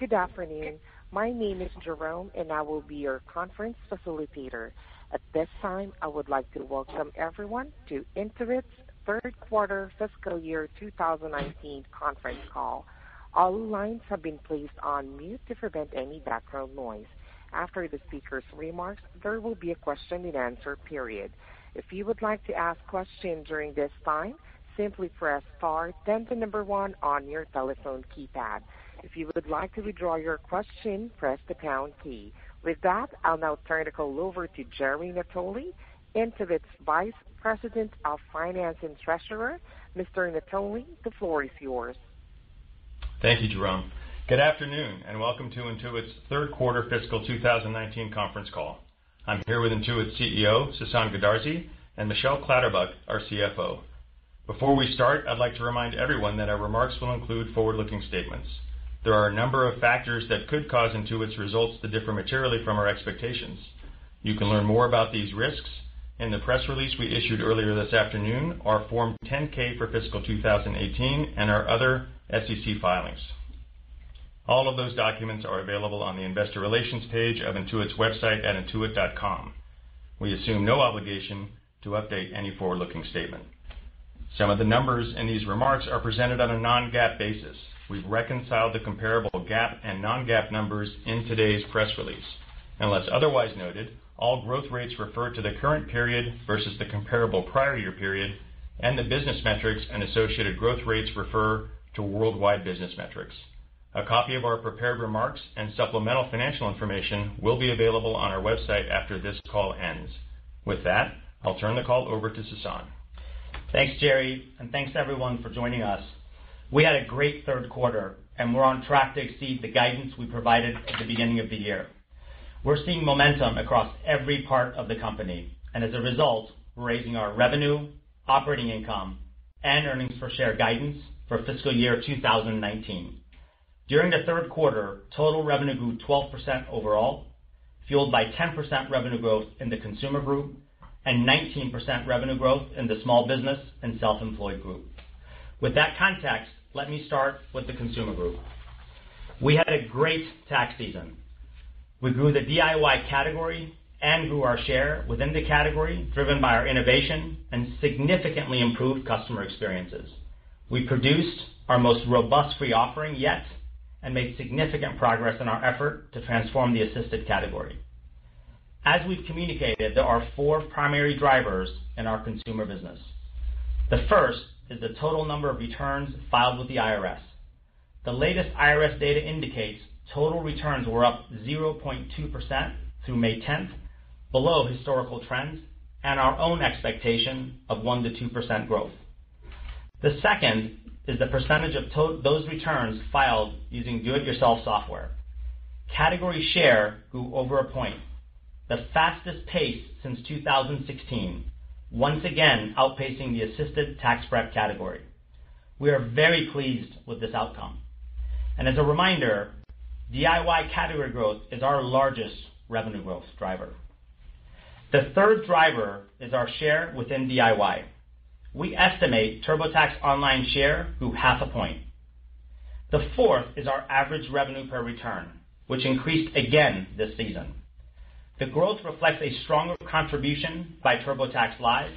Good afternoon. My name is Jerome, and I will be your conference facilitator. At this time, I would like to welcome everyone to Intuit's third quarter fiscal year 2019 conference call. All lines have been placed on mute to prevent any background noise. After the speaker's remarks, there will be a question and answer period. If you would like to ask questions during this time, simply press star, then the number one on your telephone keypad. If you would like to withdraw your question, press the pound key. With that, I'll now turn the call over to Jerry Natoli, Intuit's Vice President of Finance and Treasurer. Mr. Natoli, the floor is yours. Thank you, Jerome. Good afternoon, and welcome to Intuit's third quarter fiscal 2019 conference call. I'm here with Intuit's CEO, Sasan Goodarzi, and Michelle Clatterbuck, our CFO. Before we start, I'd like to remind everyone that our remarks will include forward-looking statements. There are a number of factors that could cause Intuit's results to differ materially from our expectations. You can learn more about these risks in the press release we issued earlier this afternoon, our Form 10-K for fiscal 2018, and our other SEC filings. All of those documents are available on the investor relations page of Intuit's website at intuit.com. We assume no obligation to update any forward-looking statement. Some of the numbers in these remarks are presented on a non-GAAP basis. We've reconciled the comparable GAAP and non-GAAP numbers in today's press release. Unless otherwise noted, all growth rates refer to the current period versus the comparable prior year period, and the business metrics and associated growth rates refer to worldwide business metrics. A copy of our prepared remarks and supplemental financial information will be available on our website after this call ends. With that, I'll turn the call over to Sasan. Thanks, Jerry, and thanks everyone for joining us. We had a great third quarter, and we're on track to exceed the guidance we provided at the beginning of the year. We're seeing momentum across every part of the company, and as a result, we're raising our revenue, operating income, and earnings per share guidance for fiscal year 2019. During the third quarter, total revenue grew 12% overall, fueled by 10% revenue growth in the Consumer Group and 19% revenue growth in the Small Business and Self-Employed Group. With that context, let me start with the Consumer Group. We had a great tax season. We grew the DIY category and grew our share within the category, driven by our innovation and significantly improved customer experiences. We produced our most robust free offering yet and made significant progress in our effort to transform the assisted category. As we've communicated, there are four primary drivers in our consumer business. The first is the total number of returns filed with the IRS. The latest IRS data indicates total returns were up 0.2% through May 10th, below historical trends and our own expectation of 1 to 2% growth. The second is the percentage of those returns filed using do-it-yourself software. Category share grew over a point, the fastest pace since 2016, once again outpacing the assisted tax prep category. We are very pleased with this outcome. And as a reminder, DIY category growth is our largest revenue growth driver. The third driver is our share within DIY. We estimate TurboTax Online share grew half a point. The fourth is our average revenue per return, which increased again this season. The growth reflects a stronger contribution by TurboTax Live,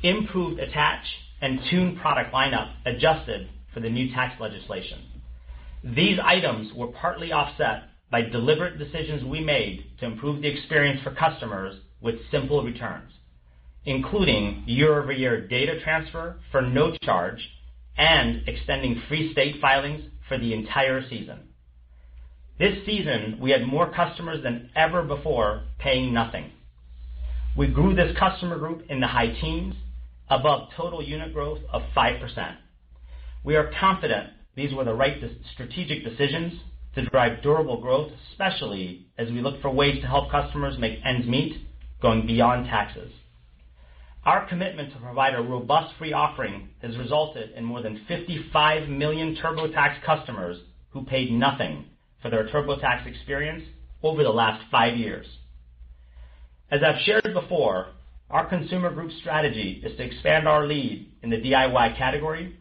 improved attach, and tuned product lineup adjusted for the new tax legislation. These items were partly offset by deliberate decisions we made to improve the experience for customers with simple returns, including year-over-year data transfer for no charge and extending free state filings for the entire season. This season, we had more customers than ever before paying nothing. We grew this customer group in the high teens above total unit growth of 5%. We are confident these were the right strategic decisions to drive durable growth, especially as we look for ways to help customers make ends meet going beyond taxes. Our commitment to provide a robust free offering has resulted in more than 55 million TurboTax customers who paid nothing for their TurboTax experience over the last five years. As I've shared before, our Consumer Group strategy is to expand our lead in the DIY category,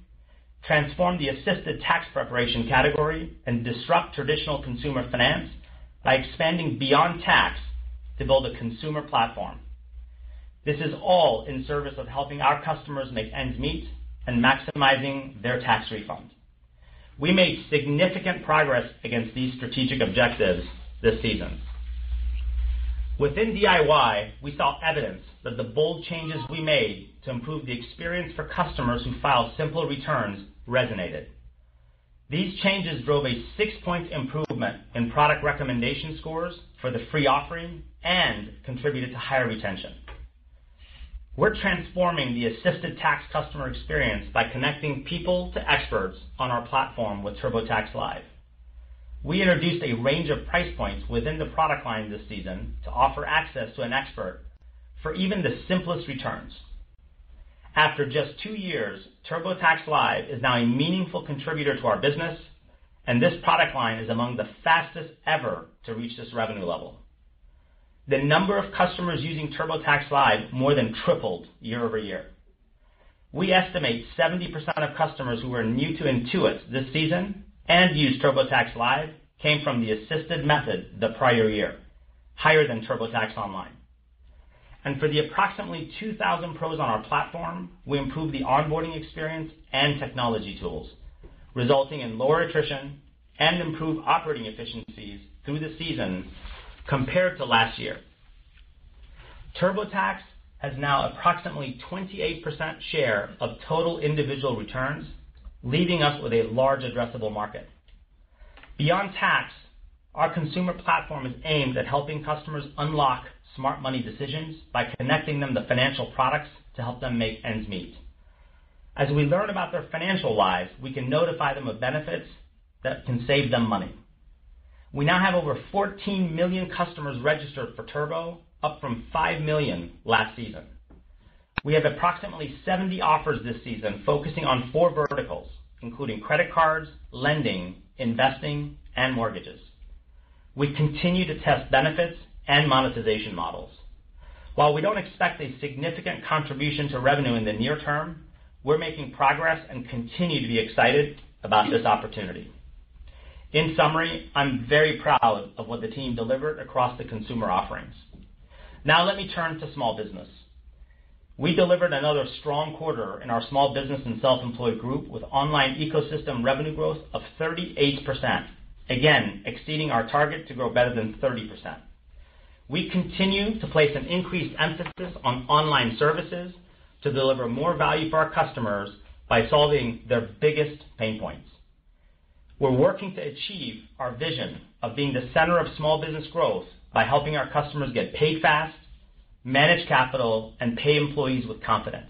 transform the assisted tax preparation category, and disrupt traditional consumer finance by expanding beyond tax to build a consumer platform. This is all in service of helping our customers make ends meet and maximizing their tax refund. We made significant progress against these strategic objectives this season. Within DIY, we saw evidence that the bold changes we made to improve the experience for customers who file simple returns resonated. These changes drove a six-point improvement in product recommendation scores for the free offering and contributed to higher retention. We're transforming the assisted tax customer experience by connecting people to experts on our platform with TurboTax Live. We introduced a range of price points within the product line this season to offer access to an expert for even the simplest returns. After just two years, TurboTax Live is now a meaningful contributor to our business, and this product line is among the fastest ever to reach this revenue level. The number of customers using TurboTax Live more than tripled year-over-year. We estimate 70% of customers who were new to Intuit this season and used TurboTax Live came from the assisted method the prior year, higher than TurboTax Online. And for the approximately 2,000 pros on our platform, we improved the onboarding experience and technology tools, resulting in lower attrition and improved operating efficiencies through the season compared to last year. TurboTax has now approximately 28% share of total individual returns, leaving us with a large addressable market. Beyond tax, our consumer platform is aimed at helping customers unlock smart money decisions by connecting them to financial products to help them make ends meet. As we learn about their financial lives, we can notify them of benefits that can save them money. We now have over 14 million customers registered for Turbo, up from 5 million last season. We have approximately 70 offers this season focusing on four verticals, including credit cards, lending, investing, and mortgages. We continue to test benefits and monetization models. While we don't expect a significant contribution to revenue in the near term, we're making progress and continue to be excited about this opportunity. In summary, I'm very proud of what the team delivered across the consumer offerings. Now let me turn to small business. We delivered another strong quarter in our small business and self-employed group with online ecosystem revenue growth of 38%, again, exceeding our target to grow better than 30%. We continue to place an increased emphasis on online services to deliver more value for our customers by solving their biggest pain points. We're working to achieve our vision of being the center of small business growth by helping our customers get paid fast, manage capital, and pay employees with confidence.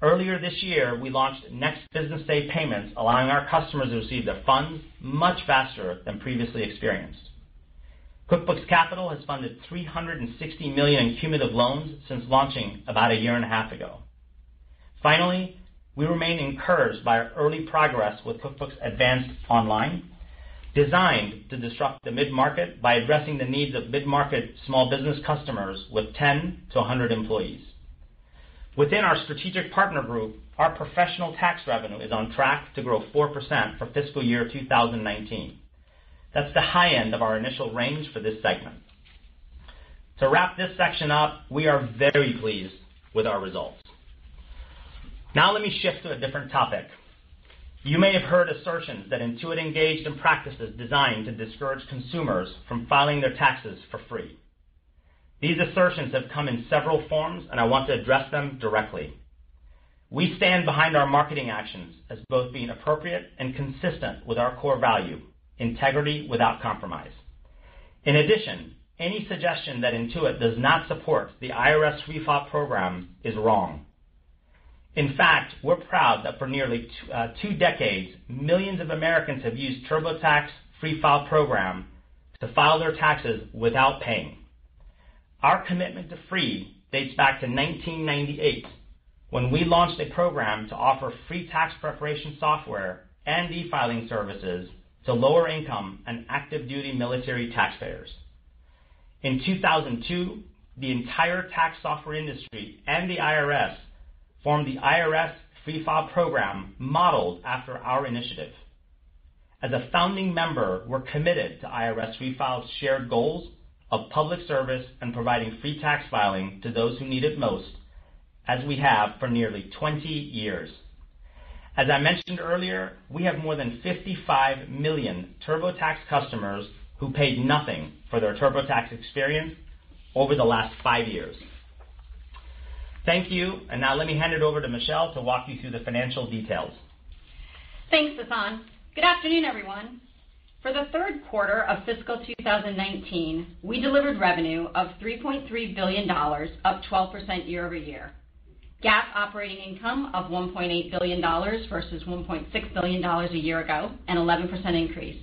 Earlier this year, we launched next business day payments, allowing our customers to receive their funds much faster than previously experienced. QuickBooks Capital has funded 360 million in cumulative loans since launching about a year and a half ago. Finally, we remain encouraged by our early progress with QuickBooks Advanced Online, designed to disrupt the mid-market by addressing the needs of mid-market small business customers with 10 to 100 employees. Within our strategic partner group, our professional tax revenue is on track to grow 4% for fiscal year 2019. That's the high end of our initial range for this segment. To wrap this section up, we are very pleased with our results. Now let me shift to a different topic. You may have heard assertions that Intuit engaged in practices designed to discourage consumers from filing their taxes for free. These assertions have come in several forms, and I want to address them directly. We stand behind our marketing actions as both being appropriate and consistent with our core value, integrity without compromise. In addition, any suggestion that Intuit does not support the IRS File program is wrong. In fact, we're proud that for nearly uh, two decades, millions of Americans have used TurboTax Free File program to file their taxes without paying. Our commitment to free dates back to 1998, when we launched a program to offer free tax preparation software and e-filing services to lower income and active duty military taxpayers. In 2002, the entire tax software industry and the IRS formed the IRS Free File program modeled after our initiative. As a founding member, we're committed to IRS Free File's shared goals of public service and providing free tax filing to those who need it most, as we have for nearly 20 years. As I mentioned earlier, we have more than 55 million TurboTax customers who paid nothing for their TurboTax experience over the last five years. Thank you. And now let me hand it over to Michelle to walk you through the financial details. Thanks, Sasan. Good afternoon, everyone. For the third quarter of fiscal 2019, we delivered revenue of $3.3 billion, up 12% year-over-year. GAAP operating income of $1.8 billion versus $1.6 billion a year ago, an 11% increase.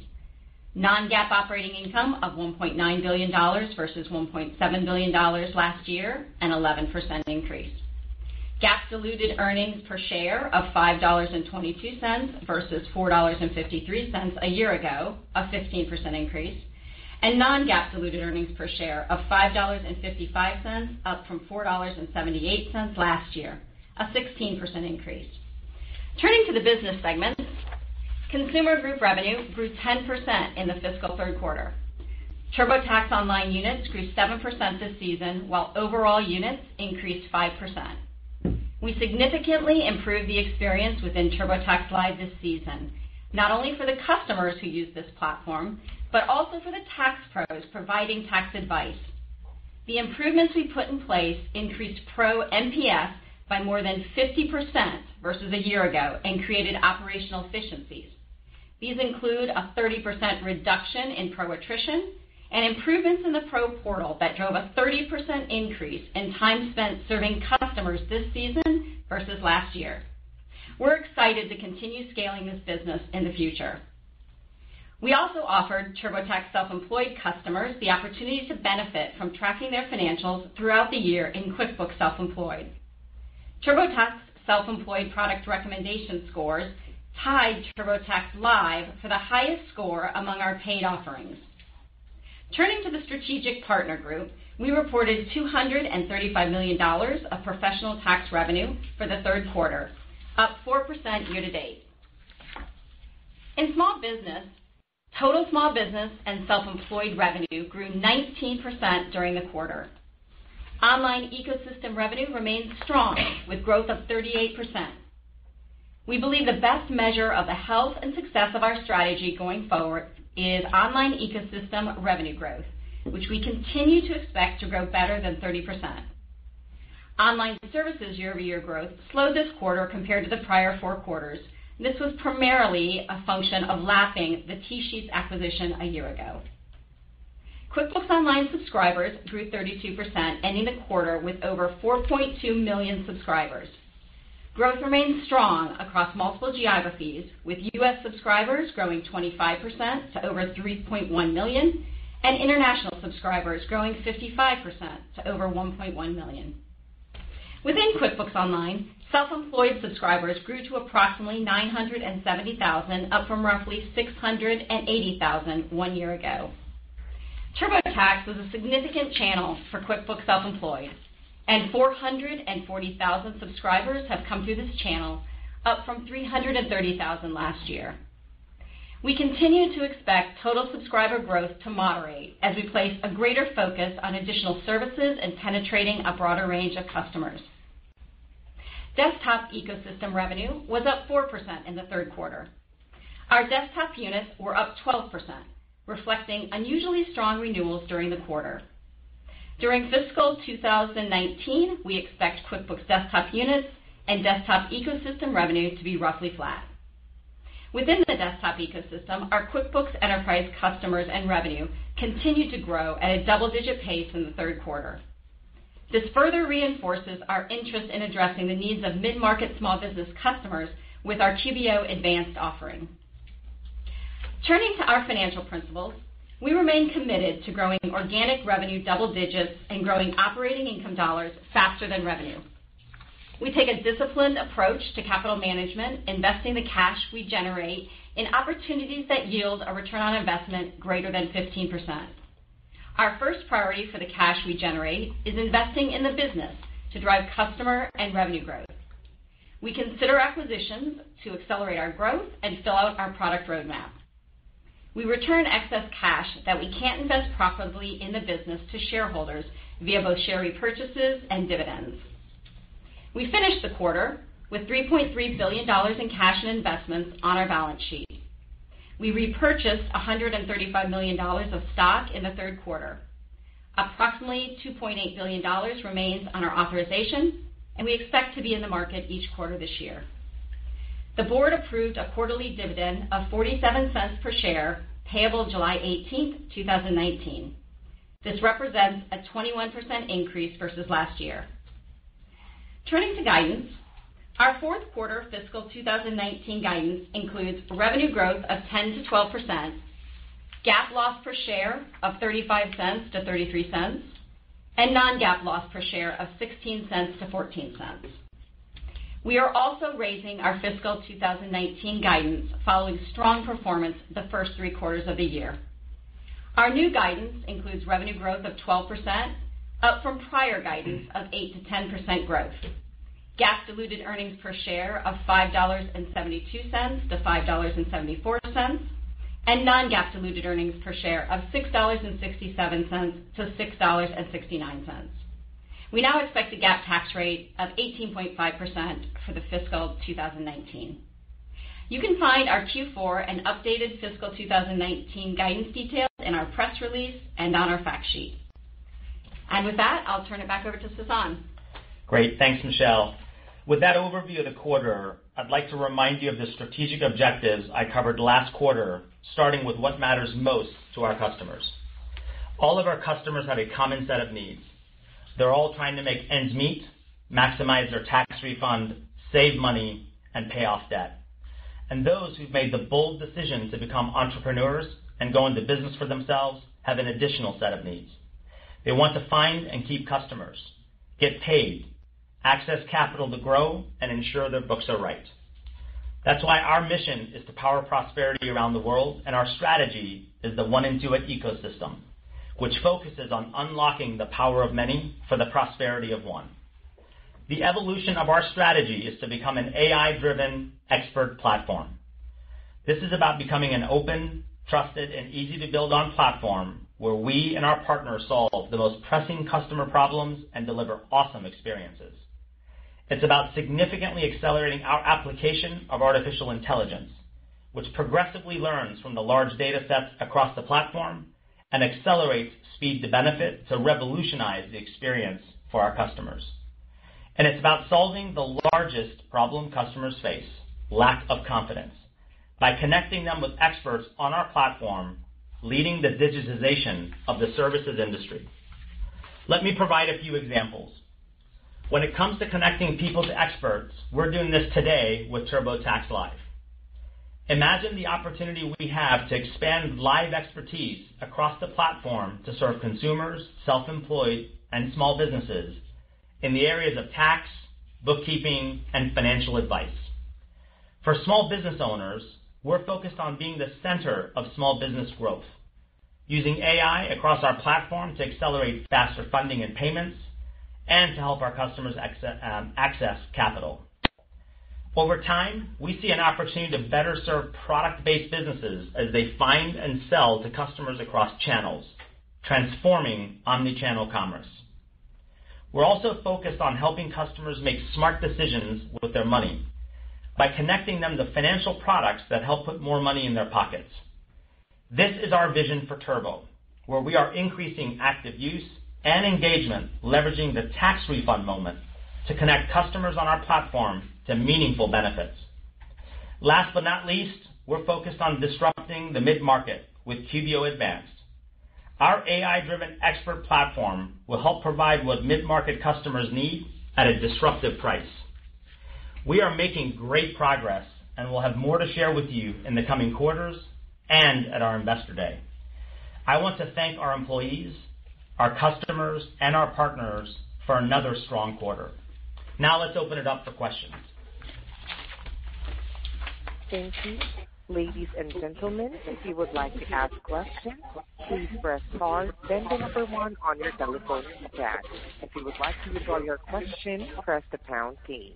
Non-GAAP operating income of $1.9 billion versus $1.7 billion last year, an 11% increase. GAAP diluted earnings per share of $5.22 versus $4.53 a year ago, a 15% increase. And Non-GAAP diluted earnings per share of $5.55, up from $4.78 last year, a 16% increase. Turning to the business segments, Consumer Group revenue grew 10% in the fiscal third quarter. TurboTax Online units grew 7% this season, while overall units increased 5%. We significantly improved the experience within TurboTax Live this season, not only for the customers who use this platform, but also for the tax pros providing tax advice. The improvements we put in place increased pro NPS by more than 50% versus a year ago and created operational efficiencies. These include a 30% reduction in pro attrition and improvements in the pro portal that drove a 30% increase in time spent serving customers this season versus last year. We're excited to continue scaling this business in the future. We also offered TurboTax Self-Employed customers the opportunity to benefit from tracking their financials throughout the year in QuickBooks Self-Employed. TurboTax Self-Employed product recommendation scores tied TurboTax Live for the highest score among our paid offerings. Turning to the Strategic Partner Group, we reported $235 million of professional tax revenue for the third quarter, up 4% year-to-date. In small business, total small business and self-employed revenue grew 19% during the quarter. Online ecosystem revenue remains strong with growth of 38%. We believe the best measure of the health and success of our strategy going forward is online ecosystem revenue growth, which we continue to expect to grow better than 30%. Online services year-over-year growth slowed this quarter compared to the prior four quarters. This was primarily a function of lapping the TSheets acquisition a year ago. QuickBooks Online subscribers grew 32%, ending the quarter with over 4.2 million subscribers. Growth remains strong across multiple geographies, with U.S. subscribers growing 25% to over 3.1 million, and international subscribers growing 55% to over 1.1 million. Within QuickBooks Online, self-employed subscribers grew to approximately 970,000, up from roughly 680,000 one year ago. TurboTax was a significant channel for QuickBooks Self-Employed, and 440,000 subscribers have come through this channel, up from 330,000 last year. We continue to expect total subscriber growth to moderate as we place a greater focus on additional services and penetrating a broader range of customers. Desktop ecosystem revenue was up 4% in the third quarter. Our desktop units were up 12%, reflecting unusually strong renewals during the quarter. During fiscal 2019, we expect QuickBooks Desktop units and desktop ecosystem revenue to be roughly flat. Within the desktop ecosystem, our QuickBooks Enterprise customers and revenue continued to grow at a double-digit pace in the third quarter. This further reinforces our interest in addressing the needs of mid-market small business customers with our QBO Advanced offering. Turning to our financial principles, we remain committed to growing organic revenue double digits and growing operating income dollars faster than revenue. We take a disciplined approach to capital management, investing the cash we generate in opportunities that yield a return on investment greater than 15%. Our first priority for the cash we generate is investing in the business to drive customer and revenue growth. We consider acquisitions to accelerate our growth and fill out our product roadmap. We return excess cash that we can't invest profitably in the business to shareholders via both share repurchases and dividends. We finished the quarter with $3.3 billion in cash and investments on our balance sheet. We repurchased $135 million of stock in the third quarter. Approximately $2.8 billion remains on our authorization, and we expect to be in the market each quarter this year. The board approved a quarterly dividend of $0.47 per share, payable July 18th, 2019. This represents a 21% increase versus last year. Turning to guidance, our fourth quarter fiscal 2019 guidance includes revenue growth of 10%-12%, GAAP loss per share of 35 cents to 33 cents, and non-GAAP loss per share of $0.16-$0.14. We are also raising our fiscal 2019 guidance following strong performance the first three quarters of the year. Our new guidance includes revenue growth of 12%, up from prior guidance of 8%-10% growth. GAAP diluted earnings per share of $5.72-$5.74, and non-GAAP diluted earnings per share of $6.67-$6.69. We now expect a GAAP tax rate of 18.5% for the fiscal 2019. You can find our Q4 and updated fiscal 2019 guidance details in our press release and on our fact sheet. And with that, I'll turn it back over to Sasan. Great. Thanks, Michelle. With that overview of the quarter, I'd like to remind you of the strategic objectives I covered last quarter, starting with what matters most to our customers. All of our customers have a common set of needs. They're all trying to make ends meet, maximize their tax refund, save money, and pay off debt. And those who've made the bold decision to become entrepreneurs and go into business for themselves have an additional set of needs. They want to find and keep customers, get paid, access capital to grow, and ensure their books are right. That's why our mission is to power prosperity around the world, and our strategy is the One Intuit ecosystem, which focuses on unlocking the power of many for the prosperity of one. The evolution of our strategy is to become an AI-driven expert platform. This is about becoming an open, trusted, and easy-to-build-on platform where we and our partners solve the most pressing customer problems and deliver awesome experiences. It's about significantly accelerating our application of artificial intelligence, which progressively learns from the large data sets across the platform and accelerates speed to benefit to revolutionize the experience for our customers. And it's about solving the largest problem customers face, lack of confidence, by connecting them with experts on our platform, leading the digitization of the services industry. Let me provide a few examples. When it comes to connecting people to experts, we're doing this today with TurboTax Live. Imagine the opportunity we have to expand live expertise across the platform to serve consumers, self-employed, and small businesses in the areas of tax, bookkeeping, and financial advice. For small business owners, we're focused on being the center of small business growth, using AI across our platform to accelerate faster funding and payments, and to help our customers um, access capital. Over time, we see an opportunity to better serve product-based businesses as they find and sell to customers across channels, transforming omni-channel commerce. We're also focused on helping customers make smart decisions with their money by connecting them to financial products that help put more money in their pockets. This is our vision for Turbo, where we are increasing active use and engagement, leveraging the tax refund moment to connect customers on our platform to meaningful benefits. Last but not least, we're focused on disrupting the mid-market with QBO Advanced. Our AI-driven expert platform will help provide what mid-market customers need at a disruptive price. We are making great progress, and we'll have more to share with you in the coming quarters and at our Investor Day. I want to thank our employees, our customers, and our partners for another strong quarter. Now let's open it up for questions. Thank you. Ladies and gentlemen, if you would like to ask questions, please press star then the number one on your telephone keypad. If you would like to withdraw your question, press the pound key.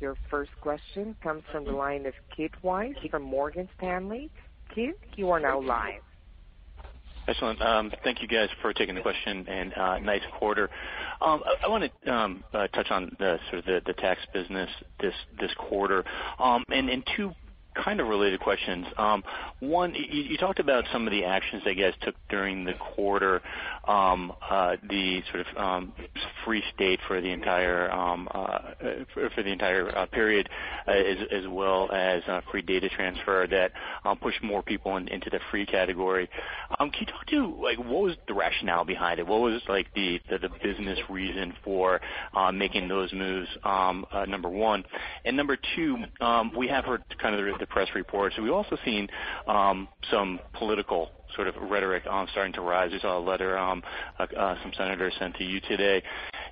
Your first question comes from the line of Keith Weiss from Morgan Stanley. Keith, you are now live. Excellent. Um, thank you guys for taking the question, and uh nice quarter. Um, I want to um, uh, touch on the sort of the the tax business this this quarter. Two kind of related questions. Um, one, you talked about some of the actions that you guys took during the quarter, um, uh, the sort of um, free state for the entire uh, for the entire uh, period, as well as free data transfer that pushed more people into the free category. Can you talk to like what was the rationale behind it? What was like the business reason for making those moves, number one? And number two, we have heard kind of the press reports. We've also seen um, some political sort of rhetoric um, starting to rise. We saw a letter um, uh, uh, some senators sent to you today.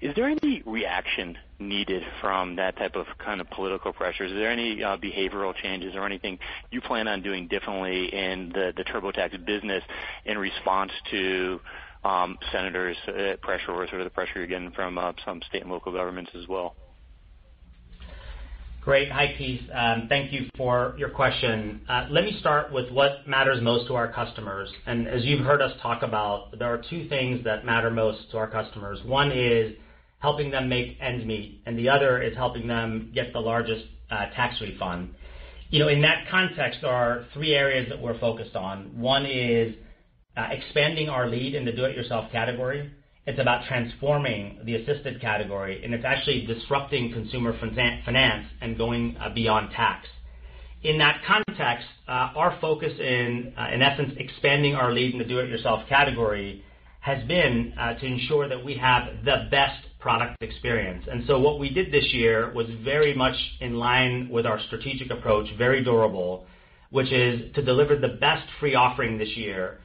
Is there any reaction needed from that type of kind of political pressures? Is there any uh, behavioral changes or anything you plan on doing differently in the TurboTax business in response to senators' pressure or sort of the pressure you're getting from some state and local governments as well? Great. Hi, Keith. Um, thank you for your question. Uh, let me start with what matters most to our customers. And as you've heard us talk about, there are two things that matter most to our customers. One is helping them make ends meet, and the other is helping them get the largest uh, tax refund. You know, in that context, there are three areas that we're focused on. One is uh, expanding our lead in the do-it-yourself category. It's about transforming the assisted category, and it's actually disrupting consumer finance and going uh, beyond tax. In that context, uh, our focus in uh, in essence, expanding our lead in the do-it-yourself category, has been to ensure that we have the best product experience. And so what we did this year was very much in line with our strategic approach, very durable, which is to deliver the best free offering this year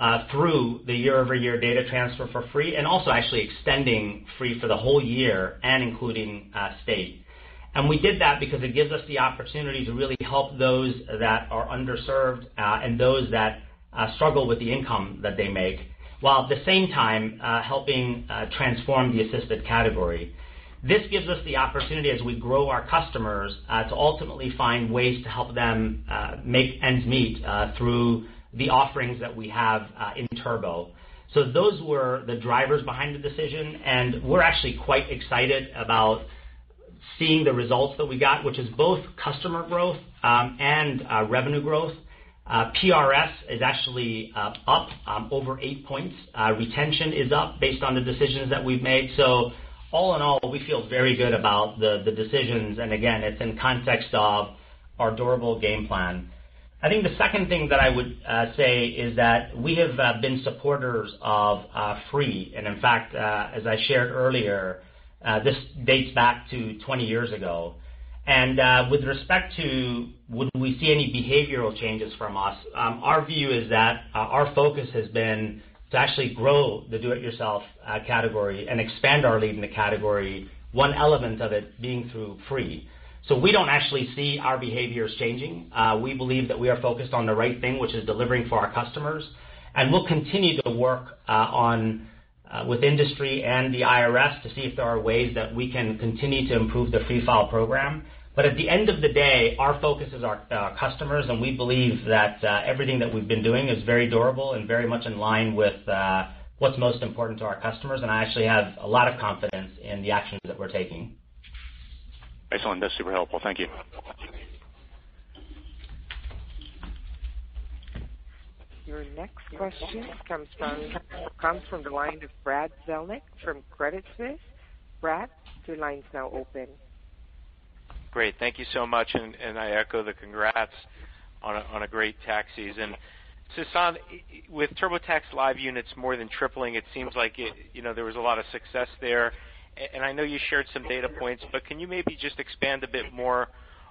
Uh, through the year-over-year data transfer for free, and also actually extending free for the whole year and including uh, state. And we did that because it gives us the opportunity to really help those that are underserved, uh, and those that struggle with the income that they make, while at the same time helping transform the assisted category. This gives us the opportunity as we grow our customers, to ultimately find ways to help them make ends meet through the offerings that we have uh, in Turbo. So those were the drivers behind the decision, and we're actually quite excited about seeing the results that we got, which is both customer growth um, and uh, revenue growth. Uh, PRS is actually up um, over eight points. Retention is up based on the decisions that we've made. So all in all, we feel very good about the decisions, and again, it's in context of our durable game plan. I think the second thing that I would uh, say is that we have uh, been supporters of uh, free. And in fact, as I shared earlier, this dates back to 20 years ago. And uh with respect to would we see any behavioral changes from us, um, our view is that our focus has been to actually grow the do-it-yourself category and expand our lead in the category, one element of it being through free. So we don't actually see our behaviors changing. Uh we believe that we are focused on the right thing, which is delivering for our customers. And we'll continue to work uh on uh with industry and the IRS to see if there are ways that we can continue to improve the Free File program. But at the end of the day, our focus is our customers, and we believe that everything that we've been doing is very durable and very much in line with uh what's most important to our customers. And I actually have a lot of confidence in the actions that we're taking. Excellent. That's super helpful. Thank you. Your next question comes from the line of Brad Zelnick from Credit Suisse. Brad, your line's now open. Great. Thank you so much. And I echo the congrats on a great tax season. Sasan, with TurboTax Live units more than tripling, it seems like it you know there was a lot of success there. I know you shared some data points, but can you maybe just expand a bit more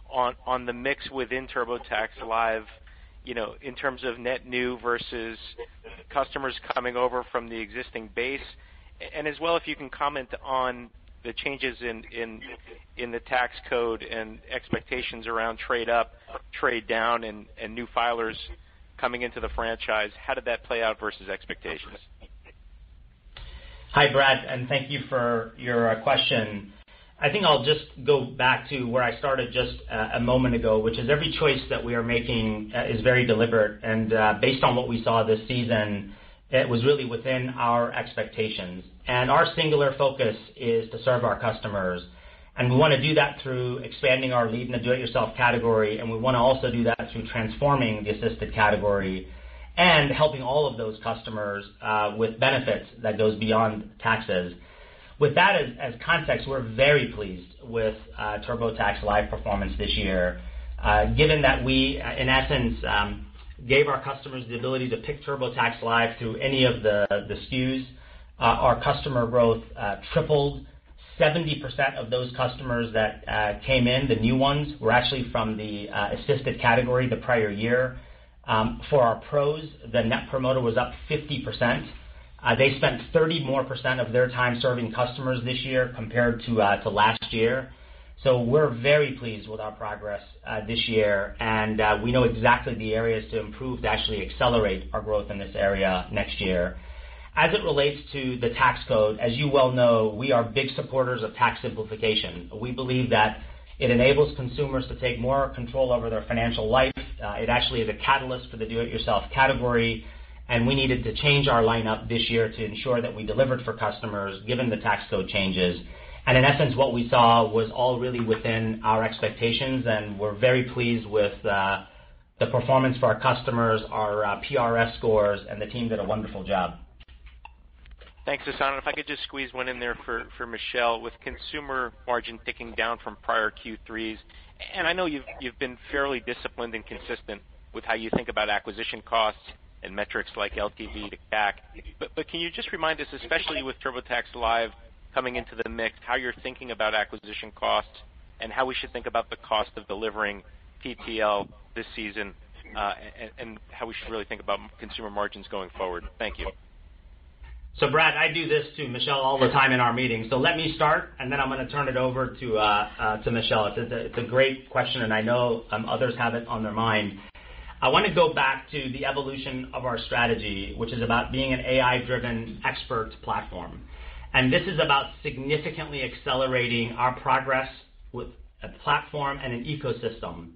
on on the mix within TurboTax Live, you know, in terms of net new versus customers coming over from the existing base? And as well, if you can comment on the changes in in in the tax code and expectations around trade up, trade down, and new filers coming into the franchise. How did that play out versus expectations? Hi, Brad, and thank you for your uh, question. I think I'll just go back to where I started just uh, a moment ago, which is every choice that we are making uh, is very deliberate. And uh based on what we saw this season, it was really within our expectations. And our singular focus is to serve our customers. And we want to do that through expanding our lead in the do-it-yourself category, and we want to also do that through transforming the assisted category and helping all of those customers uh, with benefits that goes beyond taxes. With that as context, we're very pleased with uh, TurboTax Live performance this year. Uh, given that we, in essence, um, gave our customers the ability to pick TurboTax Live through any of the the SKUs, our customer growth tripled. 70% of those customers that came in, the new ones, were actually from the assisted category the prior year. Um, for our pros, the net promoter was up 50%. Uh, they spent 30% more of their time serving customers this year compared to uh, to last year. So we're very pleased with our progress uh, this year, and we know exactly the areas to improve to actually accelerate our growth in this area next year. As it relates to the tax code, as you well know, we are big supporters of tax simplification. We believe that it enables consumers to take more control over their financial life. Uh, it actually is a catalyst for the do-it-yourself category, and we needed to change our lineup this year to ensure that we delivered for customers, given the tax code changes. And in essence, what we saw was all really within our expectations, and we're very pleased with uh, the performance for our customers, our uh, PRS scores, and the team did a wonderful job. Thanks, Sasan. If I could just squeeze one in there for Michelle. With consumer margin ticking down from prior Q3s, and I know you've you've been fairly disciplined and consistent with how you think about acquisition costs and metrics like LTV to CAC. But can you just remind us, especially with TurboTax Live coming into the mix, how you're thinking about acquisition costs and how we should think about the cost of delivering TTL this season, uh, and how we should really think about consumer margins going forward? Thank you. Brad, I do this to Michelle all the time in our meetings. So let me start, and then I'm going to turn it over to uh, uh, Michelle. It's a great question, and I know um, others have it on their mind. I want to go back to the evolution of our strategy, which is about being an AI-driven expert platform. And this is about significantly accelerating our progress with a platform and an ecosystem.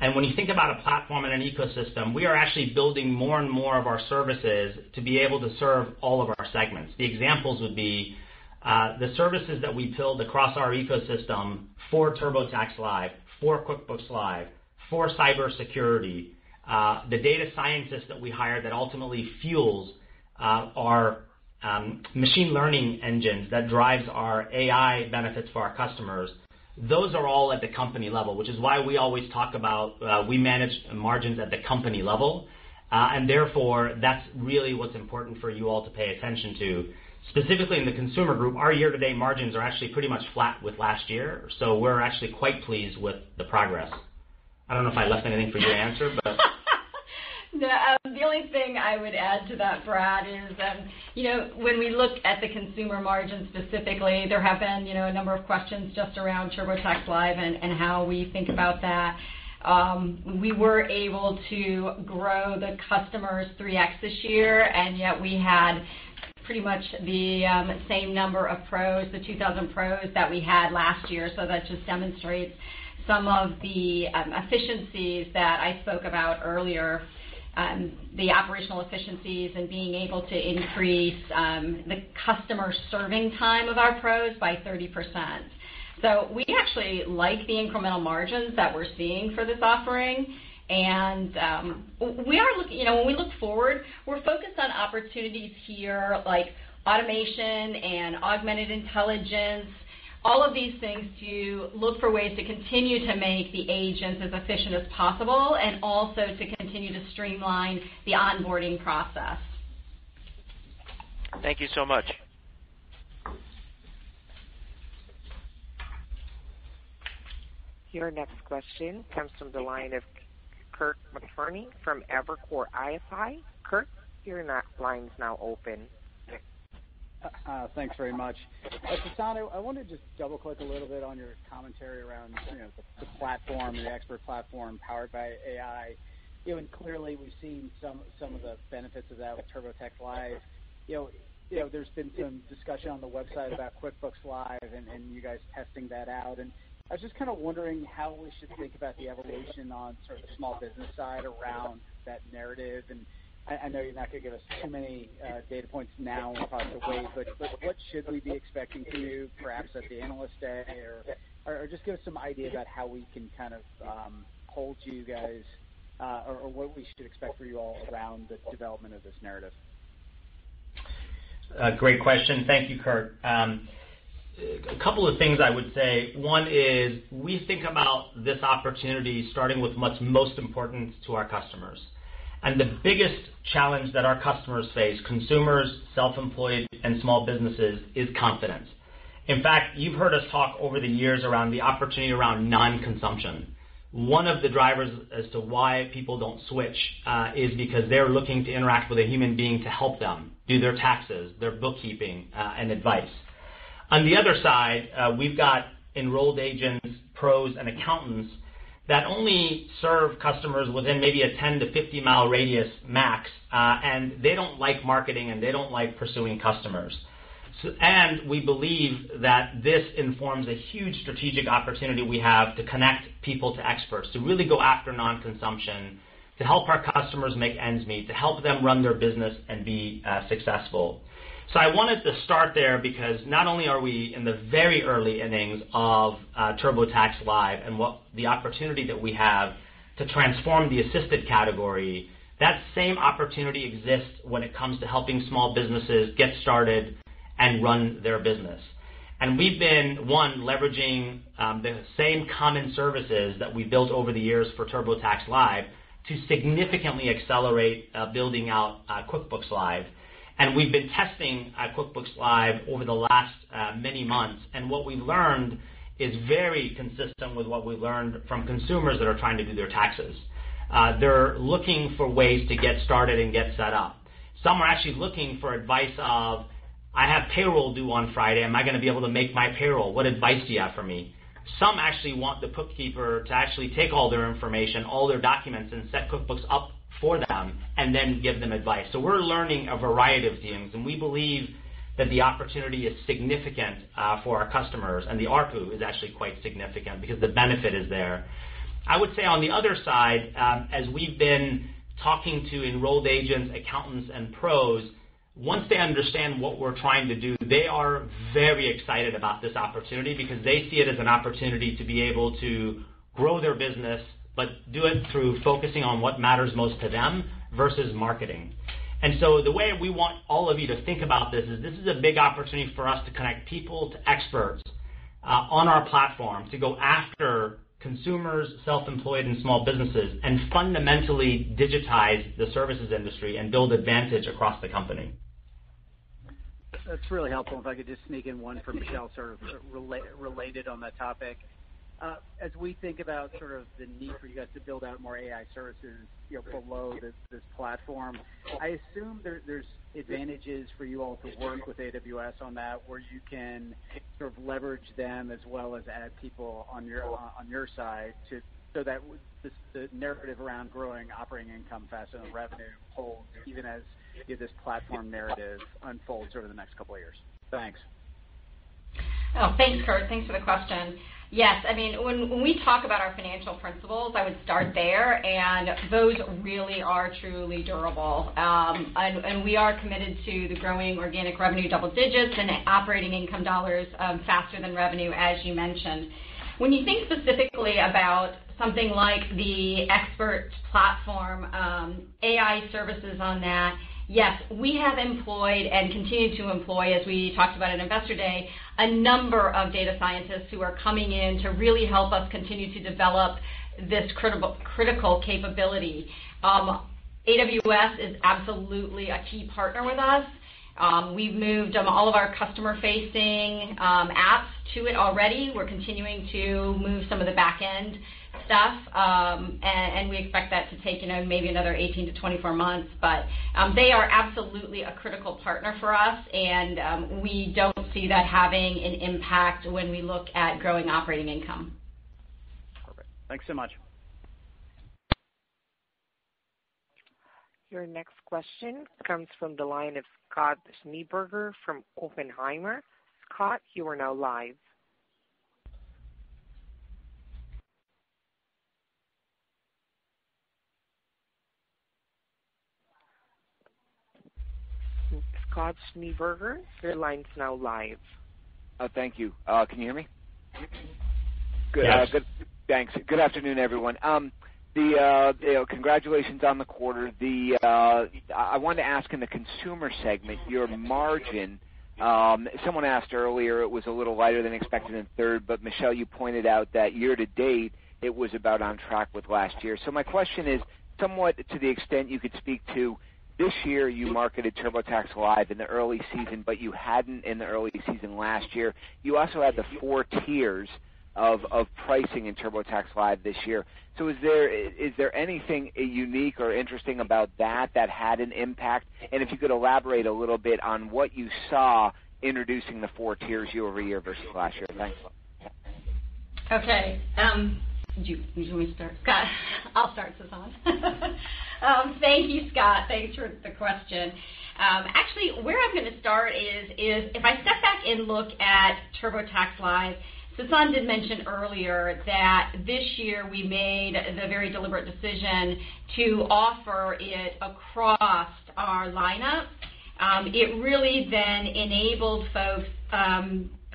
And when you think about a platform and an ecosystem, we are actually building more and more of our services to be able to serve all of our segments. The examples would be uh the services that we build across our ecosystem for TurboTax Live, for QuickBooks Live, for cybersecurity, the data scientists that we hire that ultimately fuels our um machine learning engines that drives our AI benefits for our customers. Those are all at the company level, which is why we always talk about we manage margins at the company level. Uh and therefore, that's really what's important for you all to pay attention to. Specifically in the consumer group, our year-to-date margins are actually pretty much flat with last year. So we're actually quite pleased with the progress. I don't know if I left anything for you to answer. Um, the only thing I would add to that, Brad, is um, you know when we look at the consumer margin specifically, there have been you know a number of questions just around TurboTax Live and how we think about that. Um, we were able to grow the customers 3x this year, and yet we had pretty much the um, same number of pros, the 2,000 pros that we had last year. So that just demonstrates some of the efficiencies that I spoke about earlier, the operational efficiencies and being able to increase the customer serving time of our pros by 30%. So we actually like the incremental margins that we're seeing for this offering. And um we are look you know, when we look forward, we're focused on opportunities here like automation and augmented intelligence, all of these things to look for ways to continue to make the agents as efficient as possible and also to continue to streamline the onboarding process. Thank you so much. Your next question comes from the line of Kirk Materne from Evercore ISI. Kirk, your line is now open. Uh, thanks very much. Uh, Sasan, I wanted to just double-click a little bit on your commentary around the platform, the expert platform powered by AI. And clearly, we've seen some of the benefits of that with TurboTax Live. there's been some discussion on the website about QuickBooks Live and you guys testing that out. And I was just kind of wondering how we should think about the evolution on sort of the small business side around that narrative. I know you're not going to give us too many uh, data points now, have to wait, but what should we be expecting from you, perhaps at the Analyst Day? Or just give us some idea about how we can kind of um, hold you guys, uh, or what we should expect for you all around the development of this narrative. Uh, great question. Thank you, Kirk. Um, a couple of things I would say. One is we think about this opportunity starting with what's most important to our customers. And the biggest challenge that our customers face, consumers, self-employed, and small businesses, is confidence. In fact, you've heard us talk over the years around the opportunity around non-consumption. One of the drivers as to why people don't switch uh, is because they're looking to interact with a human being to help them do their taxes, their bookkeeping, uh, and advice. On the other side, uh, we've got enrolled agents, pros, and accountants that only serve customers within maybe a 10 to 50-mile radius max, uh, and they don't like marketing, and they don't like pursuing customers. So and we believe that this informs a huge strategic opportunity we have to connect people to experts, to really go after non-consumption, to help our customers make ends meet, to help them run their business and be uh, successful. I wanted to start there because not only are we in the very early innings of uh, TurboTax Live and what the opportunity that we have to transform the assisted category, that same opportunity exists when it comes to helping small businesses get started and run their business. And we've been, one, leveraging um, the same common services that we built over the years for TurboTax Live to significantly accelerate uh, building out uh, QuickBooks Live. And we've been testing uh, QuickBooks Live over the last uh, many months, and what we've learned is very consistent with what we've learned from consumers that are trying to do their taxes. Uh, they're looking for ways to get started and get set up. Some are actually looking for advice of, "I have payroll due on Friday. Am I going to be able to make my payroll? What advice do you have for me?" Some actually want the bookkeeper to actually take all their information, all their documents, and set QuickBooks up for them, and then give them advice. So we're learning a variety of things, and we believe that the opportunity is significant uh, for our customers, and the ARPU is actually quite significant because the benefit is there. I would say on the other side, um, as we've been talking to enrolled agents, accountants, and pros, once they understand what we're trying to do, they are very excited about this opportunity because they see it as an opportunity to be able to grow their business, but do it through focusing on what matters most to them versus marketing. And so the way we want all of you to think about this is this is a big opportunity for us to connect people to experts uh, on our platform to go after consumers, self-employed, and small businesses, and fundamentally digitize the services industry and build advantage across the company. That's really helpful. If I could just sneak in one for Michelle, sort of related on that topic. As we think about sort of the need for you guys to build out more AI services below this platform, I assume there's advantages for you all to work with AWS on that, where you can sort of leverage them as well as add people on your on your side to so that the narrative around growing operating income faster than revenue holds even as this platform narrative unfolds over the next couple of years. Thanks. Oh thanks, Kirk. Thanks for the question. Yes, I mean, when when we talk about our financial principles, I would start there, and those really are truly durable. Um and we are committed to the growing organic revenue double digits and operating income dollars faster than revenue, as you mentioned. When you think specifically about something like the expert platform, AI services on that, yes, we have employed and continue to employ, as we talked about at Investor Day, a number of data scientists who are coming in to really help us continue to develop this critical capability. Um, AWS is absolutely a key partner with us. Um, we've moved um, all of our customer-facing apps to it already. We're continuing to move some of the back-end stuff, and we expect that to take you know maybe another 18 to 24 months. But um they are absolutely a critical partner for us, and we don't see that having an impact when we look at growing operating income. Perfect. Thanks so much. Your next question comes from the line of Scott Schneeberger from Oppenheimer. Scott, you are now live. Scott Schneeberger, your line's now live. Oh, thank you. Uh, can you hear me? Uh, yes. Thanks. Good afternoon, everyone. Um, uh, congratulations on the quarter. The I wanted to ask in the consumer segment, your margin, um, someone asked earlier, it was a little lighter than expected in third, but Michelle, you pointed out that year to date, it was about on track with last year. So my question is, somewhat to the extent you could speak to this year, you marketed TurboTax Live in the early season, but you hadn't in the early season last year. You also had the 4 tiers of pricing in TurboTax Live this year. So is there is there anything unique or interesting about that that had an impact? And if you could elaborate a little bit on what you saw introducing the 4 tiers year-over-year versus last year. Thanks. Okay. Um, Do you want me to start? Scott, I'll start, Sasan. Um, thank you, Scott. Thanks for the question. Um, actually, where I'm going to start is, is if I step back and look at TurboTax Live, Sasan did mention earlier that this year we made the very deliberate decision to offer it across our lineup. Um, it really then enabled folks,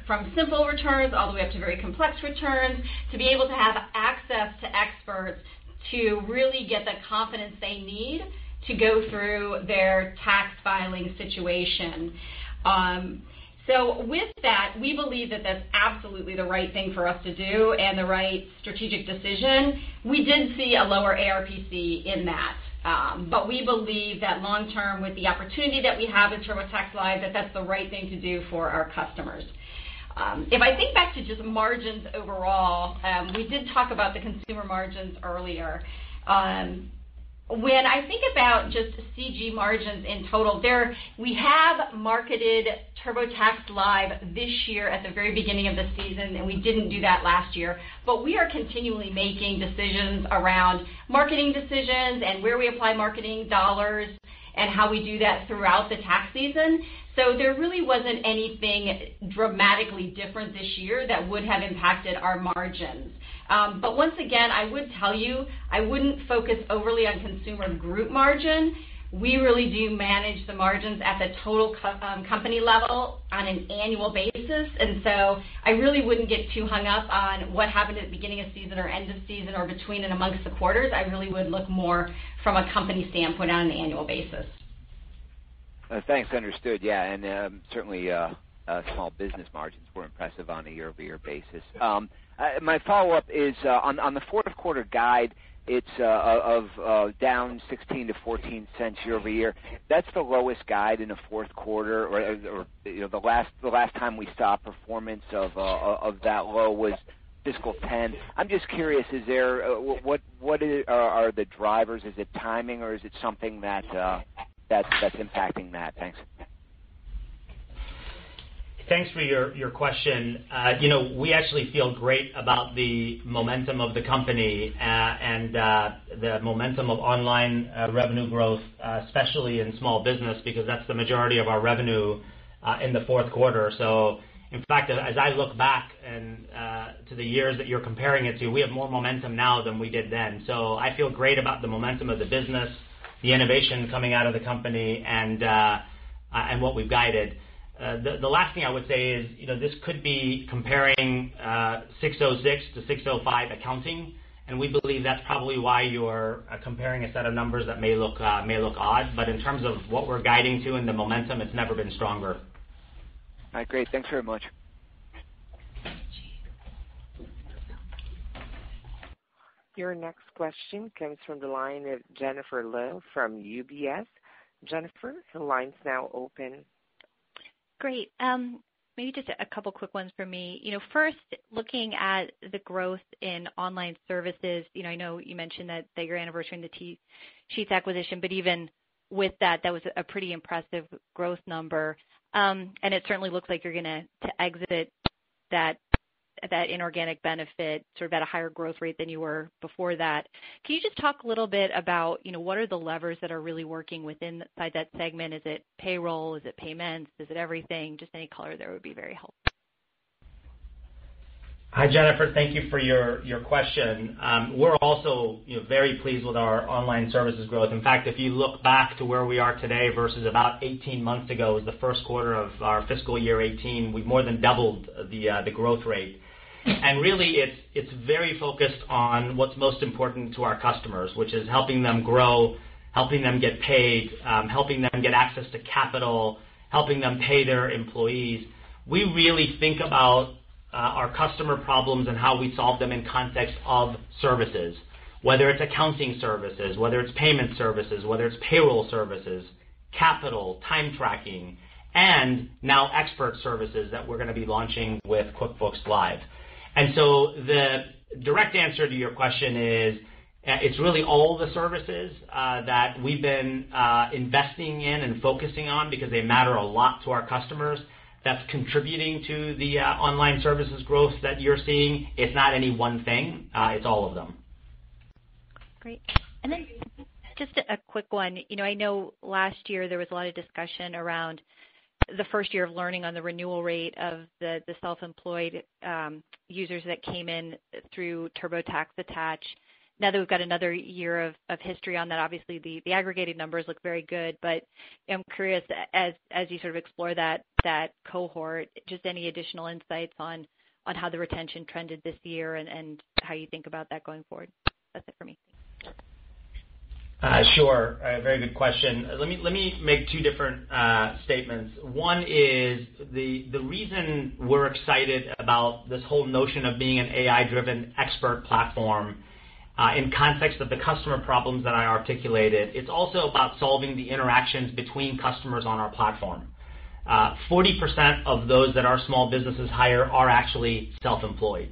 from simple returns all the way up to very complex returns, to be able to have access to experts to really get the confidence they need to go through their tax filing situation. Um, so with that, we believe that that's absolutely the right thing for us to do and the right strategic decision. We did see a lower ARPC in that. Um, but we believe that long term, with the opportunity that we have with TurboTax Live, that that's the right thing to do for our customers. Um, if I think back to just margins overall, um, we did talk about the consumer margins earlier. Um, when I think about just CG margins in total, there we have marketed TurboTax Live this year at the very beginning of the season, and we didn't do that last year. But we are continually making decisions around marketing decisions and where we apply marketing dollars and how we do that throughout the tax season. So there really wasn't anything dramatically different this year that would have impacted our margins. Um, but once again, I would tell you, I wouldn't focus overly on consumer group margin. We really do manage the margins at the total um, company level on an annual basis. And so I really wouldn't get too hung up on what happened at the beginning of season or end of season or between and amongst the quarters. I really would look more from a company standpoint on an annual basis. Uh, thanks. Understood. Yeah. And um certainly, uh, uh, small business margins were impressive on a year-over-year basis. Um, my follow-up is on the fourth quarter guide, it's of down $0.16 to $0.14 year-over-year. That's the lowest guide in a fourth quarter, or the last the last time we saw performance of of that low was fiscal 2010. I'm just curious, is there uh what what are the drivers? Is it timing, or is it something that's that's impacting that? Thanks. Thanks for your your question. Uh you know, we actually feel great about the momentum of the company uh, and uh, the momentum of online uh, revenue growth, especially in small business, because that's the majority of our revenue in the fourth quarter. So in fact, as I look back and to the years that you're comparing it to, we have more momentum now than we did then. So I feel great about the momentum of the business, the innovation coming out of the company, and uh, and what we've guided. Uh, the last thing I would say is, this could be comparing uh, 606 to 605 accounting, and we believe that's probably why you're comparing a set of numbers that may look uh may look odd. But in terms of what we're guiding to and the momentum, it's never been stronger. All right, great. Thanks very much. Your next question comes from the line of Jennifer Lowe from UBS. Jennifer, the line's now open. Great. Maybe just a couple quick ones from me. First, looking at the growth in online services, you know, I know you mentioned that you're anniversarying the TSheets acquisition, but even with that that was a pretty impressive growth number. Um, and it certainly looks like you're going to exit that that inorganic benefit sort of at a higher growth rate than you were before that. Can you just talk a little bit about you know, what are the levers that are really working within that segment? Is it payroll? Is it payments? Is it everything? Just any color there would be very helpful. Hi, Jennifer. Thank you for your question. Um, we're also very pleased with our online services growth. In fact, if you look back to where we are today versus about 18 months ago, it was the first quarter of our fiscal year 2018, we've more than doubled the uh, growth rate. And really, it's it's very focused on what's most important to our customers, which is helping them grow, helping them get paid, um, helping them get access to capital, helping them pay their employees. We really think about uh, our customer problems and how we solve them in context of services, whether it's accounting services, whether it's payment services, whether it's payroll services, capital, time tracking, and now expert services that we're going to be launching with QuickBooks Live. And so the direct answer to your question is, uh, it's really all the services uh, that we've been uh, investing in and focusing on because they matter a lot to our customers that's contributing to the online services growth that you're seeing. It's not any one thing. It's all of them. Great. And then just a quick one. You know, I know last year there was a lot of discussion around the first year of learning on the renewal rate of the the self-employed um, users that came in through TurboTax attach. Now that we've got another year of history on that, obviously the the aggregated numbers look very good, but I'm curious, as as you sort of explore that that cohort, just any additional insights on on how the retention trended this year and how you think about that going forward. That's it for me. Sure. A very good question. Let me let me make two different uh statements. One is the the reason we're excited about this whole notion of being an AI-driven expert platform uh in context of the customer problems that I articulated, it's also about solving the interactions between customers on our platform. 40% of those that our small businesses hire are actually self-employed.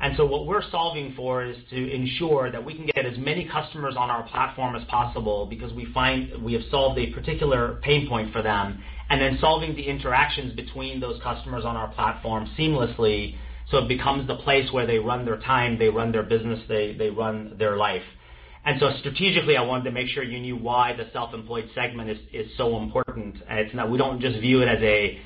And so what we're solving for is to ensure that we can get as many customers on our platform as possible because we find we have solved a particular pain point for them, and then solving the interactions between those customers on our platform seamlessly so it becomes the place where they run their time, they run their business, they run their life. And so strategically, I wanted to make sure you knew why the self-employed segment is so important. It's not we don't just view it as a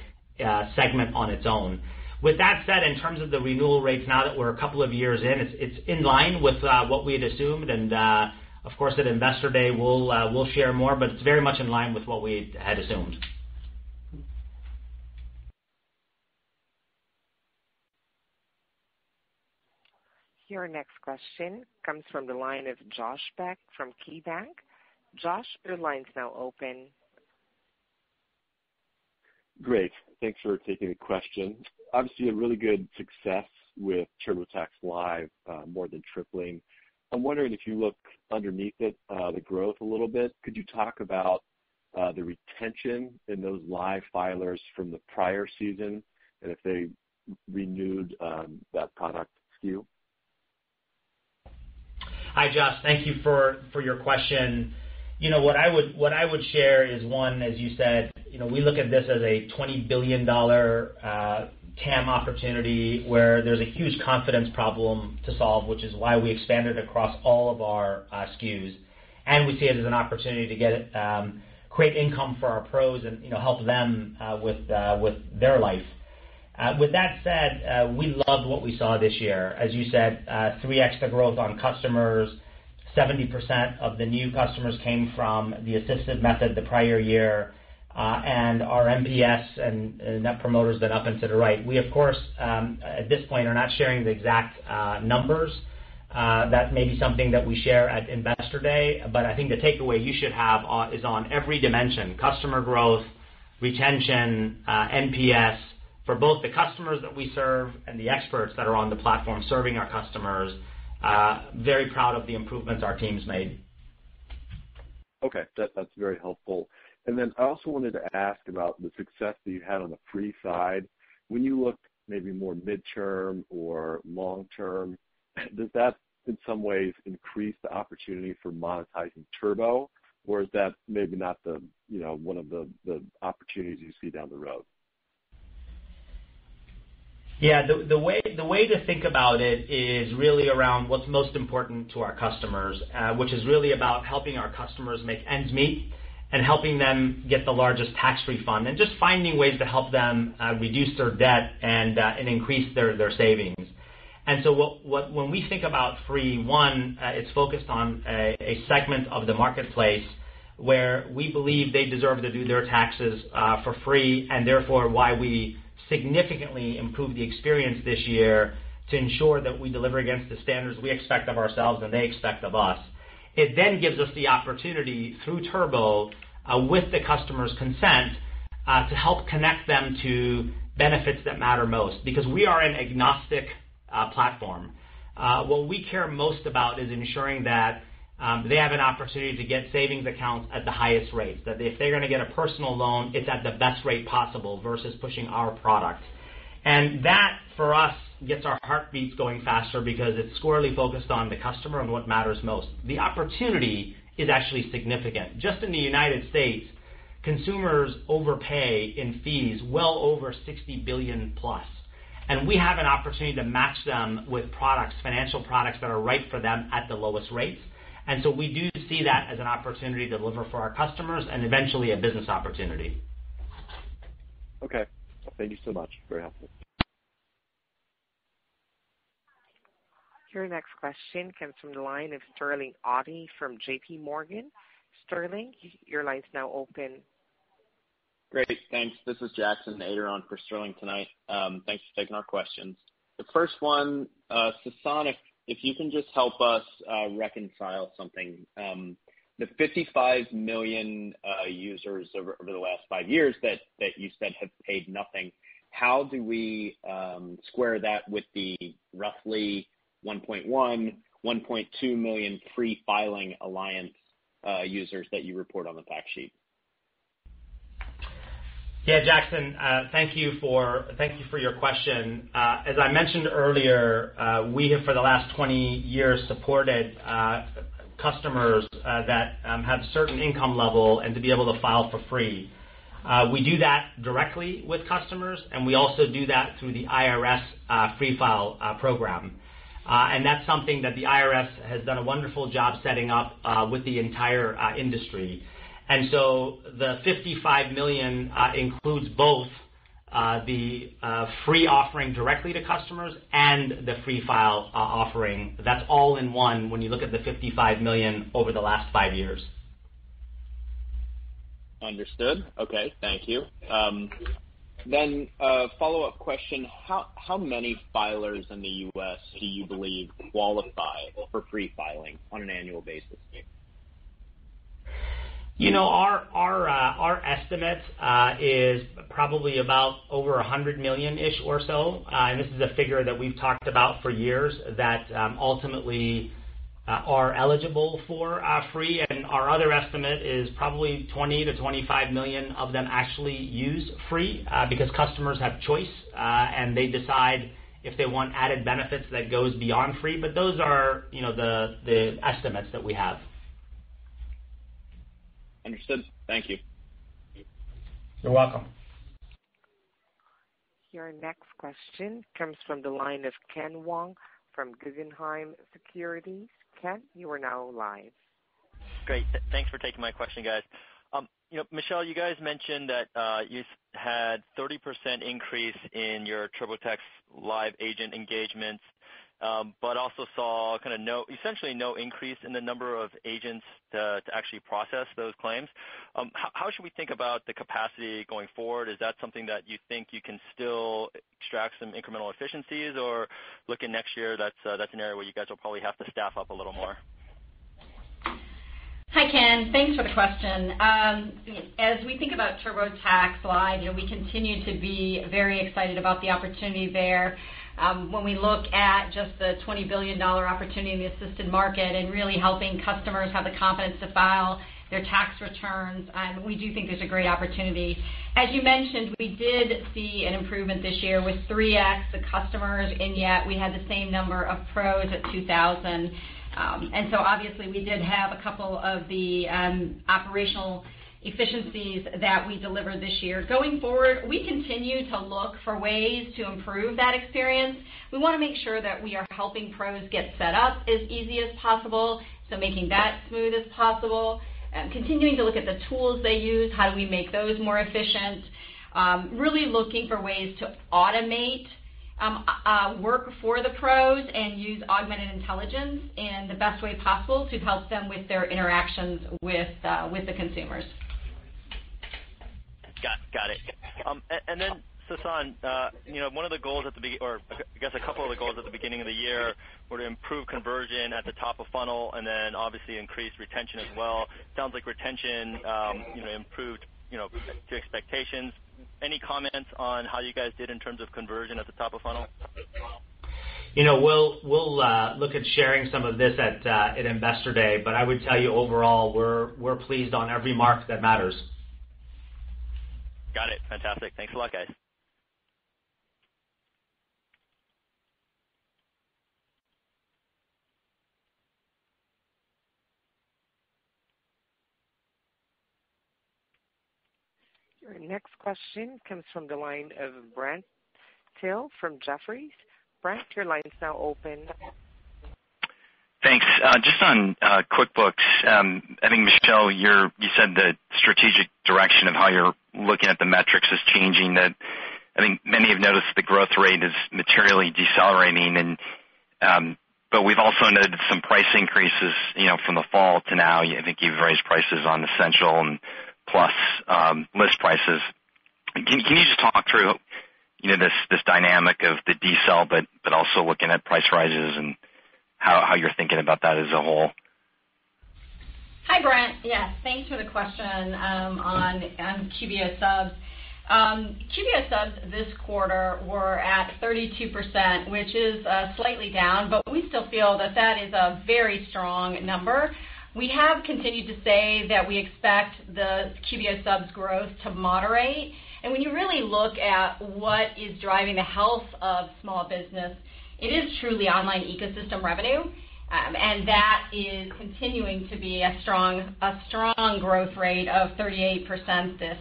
uh, segment on its own. With that said, in terms of the renewal rates, now that we're a couple of years in, it's in line with what we had assumed. And uh of course, at Investor Day, we'll share more, but it's very much in line with what we had assumed. Your next question comes from the line of Josh Beck from KeyBanc. Josh, your line's now open. Great. Thanks for taking the question. Obviously, a really good success with TurboTax Live, uh, more than tripling. I'm wondering if you look underneath it, uh, the growth a little bit, could you talk about uh, the retention in those live filers from the prior season, and if they renewed um, that product SKU? Hi, Josh. Thank you for your question. You know, what I would what I would share is, one, as you said, you know, we look at this as a $20 billion TAM opportunity where there's a huge confidence problem to solve, which is why we expanded across all of our uh, SKUs. And we see it as an opportunity to get um, create income for our pros and help them uh, uh, with their life. With that said, we loved what we saw this year. As you said, 3x the growth on customers, 70% of the new customers came from the assisted method the prior year, Uh, our NPS and Net Promoter's been up and to the right. We, of course, um, at this point, are not sharing the exact uh, numbers. Uh, that may be something that we share at Investor Day, but I think the takeaway you should have is on every dimension, customer growth, retention, NPS, for both the customers that we serve and the experts that are on the platform serving our customers, very proud of the improvements our team's made. Okay. That's very helpful. I also wanted to ask about the success that you had on the free side. When you look maybe more midterm or long term, does that in some ways increase the opportunity for monetizing Turbo, or is that maybe not the you know one of the opportunities you see down the road? Yeah. The the way the way to think about it is really around what's most important to our customers, uh, which is really about helping our customers make ends meet and helping them get the largest tax refund, and just finding ways to help them uh, reduce their debt uh, and increase their their savings. And so what what when we think about free, one, uh, it's focused on a segment of the marketplace where we believe they deserve to do their taxes for free, and therefore why we significantly improved the experience this year to ensure that we deliver against the standards we expect of ourselves and they expect of us. It then gives us the opportunity through Turbo, uh, with the customer's consent, uh, to help connect them to benefits that matter most, because we are an agnostic uh, platform. What we care most about is ensuring that um, they have an opportunity to get savings accounts at the highest rates. That if they're going to get a personal loan, it's at the best rate possible versus pushing our product. And that, for us, gets our heartbeats going faster because it's squarely focused on the customer and what matters most. The opportunity is actually significant. Just in the United States, consumers overpay in fees well over 60 billion plus. And we have an opportunity to match them with products, financial products that are right for them at the lowest rates. And so we do see that as an opportunity to deliver for our customers and eventually a business opportunity. Okay. Thank you so much. Very helpful. Your next question comes from the line of Sterling Auty from JPMorgan. Sterling, your line's now open. Great. Thanks. This is Jackson Ader for Sterling tonight. Um, thanks for taking our questions. The first one, uh, Sasan, if you can just help us uh, reconcile something. Um, the 55 million uh, users over the last five years that that you said have paid nothing, how do we um, square that with the roughly 1.1, 1.2 million Free Filing Alliance uh, users that you report on the fact sheet? Yeah, Jackson, uh, thank you for thank you for your question. Uh, as I mentioned earlier, we have, for the last 20 years, supported customers that um, have certain income level and to be able to file for free. We do that directly with customers, and we also do that through the IRS Free File program. Uh, that's something that the IRS has done a wonderful job setting up uh, with the entire uh, industry. And so the 55 million includes both the free offering directly to customers and the Free File offering. That's all in one when you look at the 55 million over the last five years. Understood. Okay. Thank you. Um, Then, a follow-up question. How how many filers in the U.S. do you believe qualify for free filing on an annual basis? You know, our uh our estimate uh, is probably about over 100 million-ish or so. Uh, and this is a figure that we've talked about for years that um, ultimately Uh, are eligible for uh, free. And our other estimate is probably 20 million-25 million of them actually use free uh, because customers have choice, and they decide if they want added benefits that goes beyond free. But those are you know the the estimates that we have. Understood. Thank you. You're welcome. Your next question comes from the line of Ken Wong from Guggenheim Securities. Ken, you are now live. Great. Thanks for taking my question, guys. Um, you know, Michelle, you guys mentioned that you had 30% increase in your TurboTax Live agent engagements, Um, but also saw kind of no essentially no increase in the number of agents to actually process those claims. Um, how should we think about the capacity going forward? Is that something that you think you can still extract some incremental efficiencies? Or looking next year, that's uh, an area where you guys will probably have to staff up a little more? Hi, Ken. Thanks for the question. Um, as we think about TurboTax Live, we continue to be very excited about the opportunity there. Um, when we look at just the $20 billion opportunity in the assisted market and really helping customers have the confidence to file their tax returns, um, we do think there's a great opportunity. As you mentioned, we did see an improvement this year with 3x the customers, and yet we had the same number of pros at 2,000. Um, and so, Obviously, we did have a couple of the operational efficiencies that we delivered this year. Going forward, we continue to look for ways to improve that experience. We want to make sure that we are helping pros get set up as easy as possible, so making that smooth as possible. Um, continuing to look at the tools they use, how do we make those more efficient? Um, really looking for ways to automate um, uh, work for the pros and use augmented intelligence in the best way possible to help them with their interactions with uh, the consumers. Got it. Um and then, Sasan, you know, one of the goals at the or I guess a couple of the goals at the beginning of the year were to improve conversion at the top of funnel and then obviously increase retention as well. Sounds like retention um you know improved you know, to expectations. Any comments on how you guys did in terms of conversion at the top of funnel? You know, we'll look at sharing some of this at at Investor Day, but I would tell you overall, we're we're pleased on every mark that matters. Got it. Fantastic. Thanks a lot, guys. Your next question comes from the line of Brent Thill from Jefferies. Brent, your line is now open. Thanks. Just on uh, QuickBooks, um, I think, Michelle, you said the strategic direction of how you're looking at the metrics is changing, that I think many have noticed the growth rate is materially decelerating. And um but we've also noted some price increases you know from the fall to now. I think you've raised prices on Essential and Plus um, list prices. Can you just talk through you know this this dynamic of the decel, but but also looking at price rises and how you're thinking about that as a whole? Hi, Brent. Yes, thanks for the question um, on QBO subs. Um, QBO subs this quarter were at 32%, which is uh, slightly down, but we still feel that that is a very strong number. We have continued to say that we expect the QBO subs growth to moderate. And when you really look at what is driving the health of small business, it is truly online ecosystem revenue. Um, and that is continuing to be a strong a strong growth rate of 38% this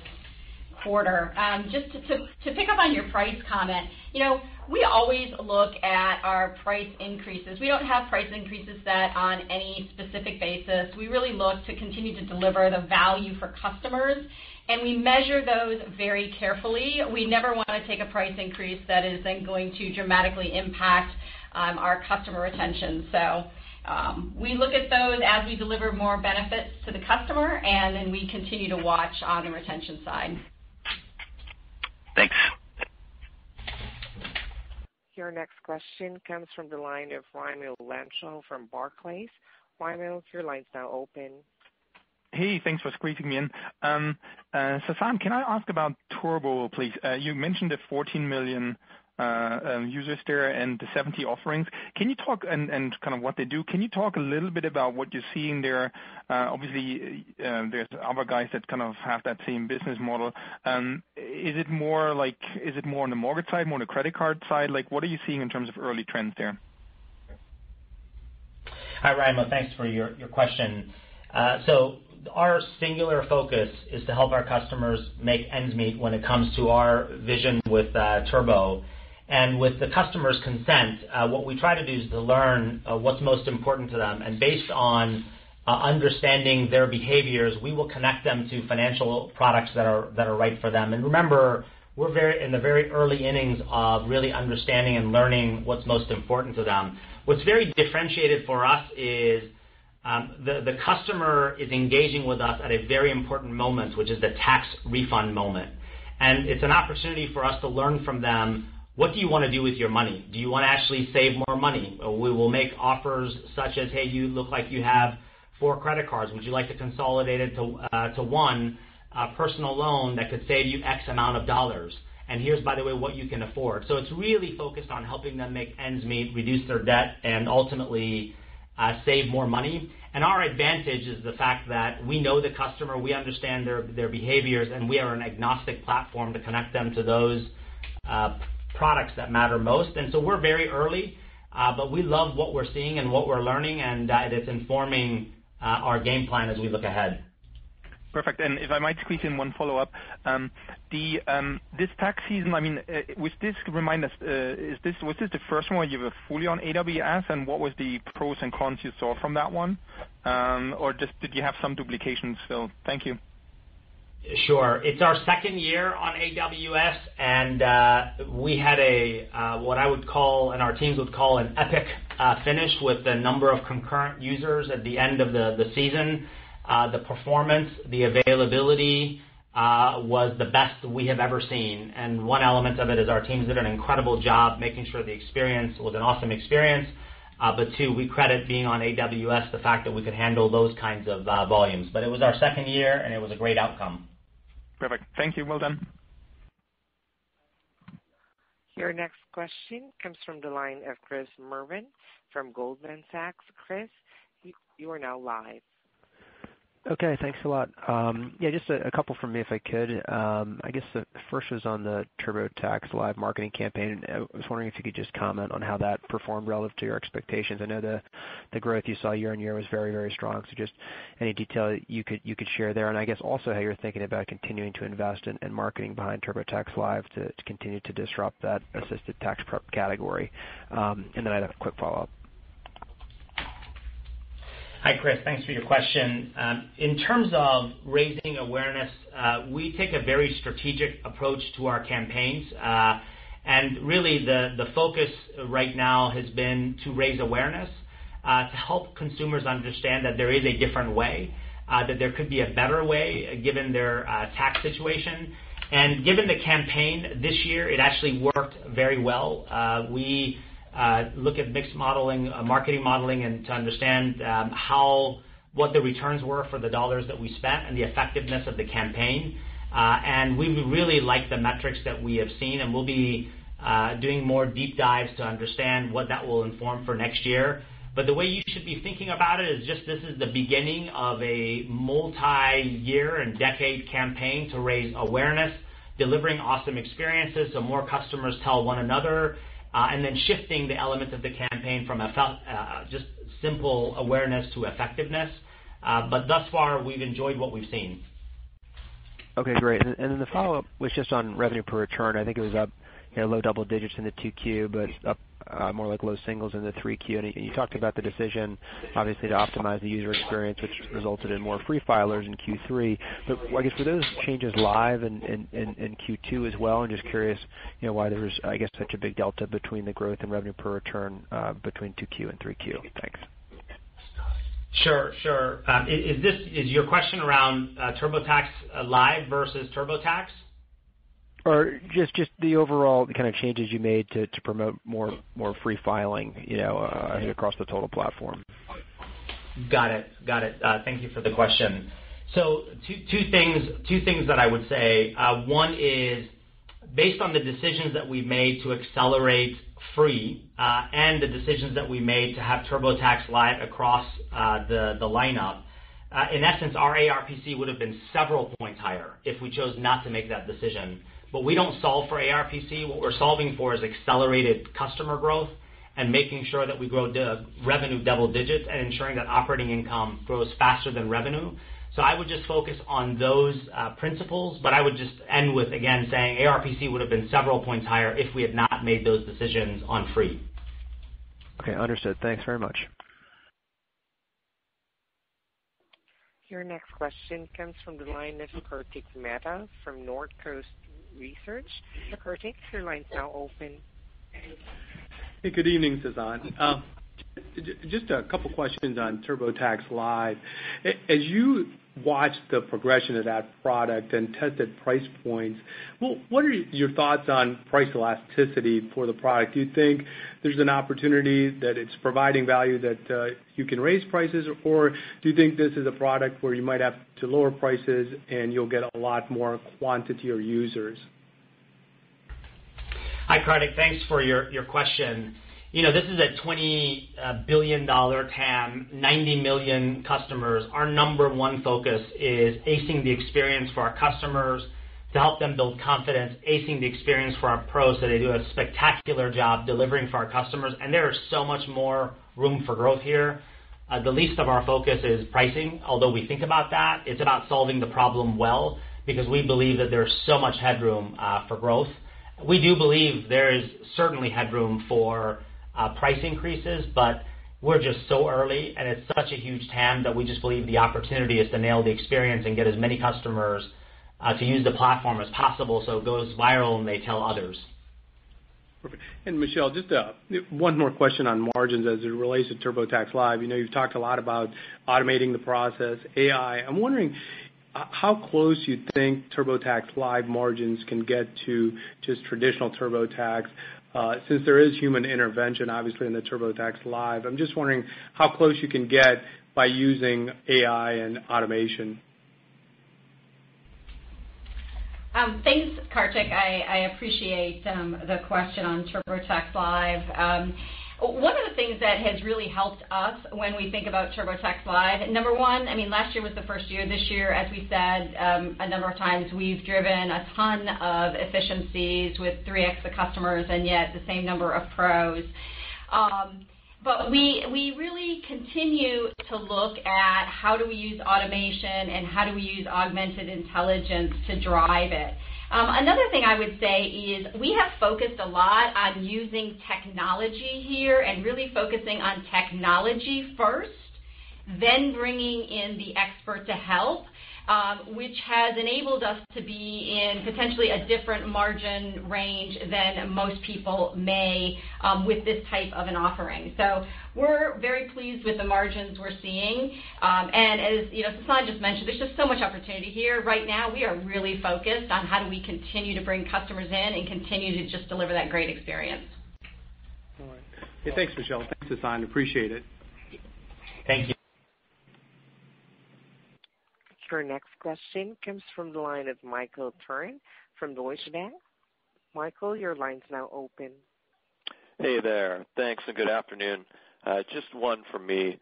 quarter. Um, just to pick up on your price comment, you know, we always look at our price increases. We don't have price increases set on any specific basis. We really look to continue to deliver the value for customers, and we measure those very carefully. We never want to take a price increase that is then going to dramatically impact our customer retention. So um we look at those as we deliver more benefits to the customer, and then we continue to watch on the retention side. Thanks. Your next question comes from the line of Raimo Lenschow from Barclays. Raimo, your line's now open. Hey, thanks for squeezing me in. Um uh, Sasan, can I ask about Turbo, please? Uh, you mentioned the 14 million uh, um, users there and the 70 offerings. Can you talk and kind of what they do. Can you talk a little bit about what you're seeing there? Obviously, there's other guys that kind of have that same business model. Um is it more like is it more on the mortgage side, more on the credit card side? Like what are you seeing in terms of early trends there? Hi, Raimo. Thanks for your question. Our singular focus is to help our customers make ends meet when it comes to our vision with uh, Turbo. And with the customer's consent, uh, what we try to do is to learn uh, what's most important to them. And based on understanding their behaviors, we will connect them to financial products that are that are right for them. And remember, we're very in the very early innings of really understanding and learning what's most important to them. What's very differentiated for us is Um, the customer is engaging with us at a very important moment, which is the tax refund moment. And it's an opportunity for us to learn from them, what do you want to do with your money? Do you want to actually save more money? We will make offers such as, "Hey, you look like you have four credit cards. Would you like to consolidate it to uh, one uh, personal loan that could save you X amount of dollars? And here's, by the way, what you can afford." So it's really focused on helping them make ends meet, reduce their debt, and ultimately save more money. And our advantage is the fact that we know the customer, we understand their their behaviors, and we are an agnostic platform to connect them to those uh products that matter most. And so we're very early, uh but we love what we're seeing and what we're learning, and it's informing uh our game plan as we look ahead. Perfect. And if I might squeeze in one follow-up. The this tax season, I mean, uh remind us, uh is this was this the first one where you were fully on AWS, and what was the pros and cons you saw from that one? Um or just did you have some duplications still? Thank you. Sure. It's our second year on AWS, and we had a uh what I would call, and our teams would call, an epic finish with the number of concurrent users at the end of the season. Uh, the performance, the availability uh, was the best we have ever seen. And one element of it is our teams did an incredible job making sure the experience was an awesome experience. Uh, but Two, we credit being on AWS the fact that we could handle those kinds of volumes. But it was our second year, and it was a great outcome. Perfect. Thank you. Well done. Your next question comes from the line of Chris Merwin from Goldman Sachs. Chris, you are now live. Okay, thanks a lot. Yeah, just a couple from me, if I could. I guess the first was on the TurboTax Live marketing campaign. I was wondering if you could just comment on how that performed relative to your expectations. I know the the growth you saw year-on-year was very very strong. So just any detail you could you could share there, and I guess also how you're thinking about continuing to invest in marketing behind TurboTax Live to continue to disrupt that assisted tax prep category. Um and then I had a quick follow-up. Hi, Chris. Thanks for your question. Um, in terms of raising awareness, uh, we take a very strategic approach to our campaigns. Uh and really, the focus right now has been to raise awareness, uh, to help consumers understand that there is a different way, uh, that there could be a better way given their tax situation. And given the campaign this year, it actually worked very well. We Uh, look at mixed modeling, uh, marketing modeling and to understand um, how, what the returns were for the dollars that we spent and the effectiveness of the campaign. Uh and we really like the metrics that we have seen, and we'll be uh, doing more deep dives to understand what that will inform for next year. But the way you should be thinking about it is just this is the beginning of a multi-year and decade campaign to raise awareness, delivering awesome experiences so more customers tell one another, and then shifting the elements of the campaign from just simple awareness to effectiveness. Uh but thus far, we've enjoyed what we've seen. Okay, great. And and then the follow-up was just on revenue per return. I think it was up low double digits in the 2Q, but up Uh, more like low singles in the 3Q. And you talked about the decision, obviously, to optimize the user experience, which resulted in more free filers in Q3. I guess, were those changes live in Q2 as well? I'm just curious you know why there was, I guess, such a big delta between the growth and revenue per return uh, between 2Q and 3Q. Thanks. Sure. Sure. Um is is this is your question around uh, TurboTax Live versus TurboTax? Or just the overall kind of changes you made to promote more more free filing you know, uh across the total platform. Got it. Got it. Uh thank you for the question. So Two things that I would say. One is, based on the decisions that we've made to accelerate free, and the decisions that we made to have TurboTax Live across the lineup, in essence, our ARPC would've been several points higher if we chose not to make that decision. But we don't solve for ARPC. What we're solving for is accelerated customer growth and making sure that we grow revenue double digits and ensuring that operating income grows faster than revenue. So I would just focus on those uh, principles, but I would just end with, again, saying ARPC would've been several points higher if we had not made those decisions on free. Okay, understood. Thanks very much. Your next question comes from the line of Kartik Mehta from Northcoast Research. Kartik, your line's now open. Hey, good evening, Sasan. Um, just a couple questions on TurboTax Live. As you watched the progression of that product and tested price points, what are your thoughts on price elasticity for the product? Do you think there's an opportunity that it's providing value that uh, you can raise prices, or do you think this is a product where you might have to lower prices and you'll get a lot more quantity or users? Hi, Kartik. Thanks for your question. You know, this is a $20 uh, billion TAM, 90 million customers. Our number one focus is acing the experience for our customers to help them build confidence, acing the experience for our pros so they do a spectacular job delivering for our customers. And there is so much more room for growth here. Uh, the least of our focus is pricing. Although we think about that, it's about solving the problem well because we believe that there's so much headroom uh, for growth. We do believe there is certainly headroom for Uh, price increases, but we're just so early, and it's such a huge TAM that we just believe the opportunity is to nail the experience and get as many customers uh, to use the platform as possible so it goes viral and they tell others. Perfect. And Michelle, just uh, one more question on margins as it relates to TurboTax Live. You know, you've talked a lot about automating the process, AI. I'm wondering how close you think TurboTax Live margins can get to just traditional TurboTax, Uh, since there is human intervention, obviously, in the TurboTax Live. I'm just wondering how close you can get by using AI and automation. Um, thanks, Kartik. I appreciate um, the question on TurboTax Live. Um, One of the things that has really helped us when we think about TurboTax Live, number one, I mean, last year was the first year. This year, as we said um, a number of times, we've driven a ton of efficiencies with 3x the customers and yet the same number of pros. Um, but we really continue to look at how do we use automation and how do we use augmented intelligence to drive it. Um, another thing I would say is we have focused a lot on using technology here and really focusing on technology first, then bringing in the expert to help, which has enabled us to be in potentially a different margin range than most people may with this type of an offering. So we're very pleased with the margins we're seeing. Um and as you know, Sasan just mentioned, there's just so much opportunity here. Right now, we are really focused on how do we continue to bring customers in and continue to just deliver that great experience. All right. Hey, thanks, Michelle. Thanks, Sasan. Appreciate it. Thank you. Your next question comes from the line of Michael Turrin from Deutsche Bank. Michael, your line's now open. Hey there. Thanks, and good afternoon. Uh, just one from me.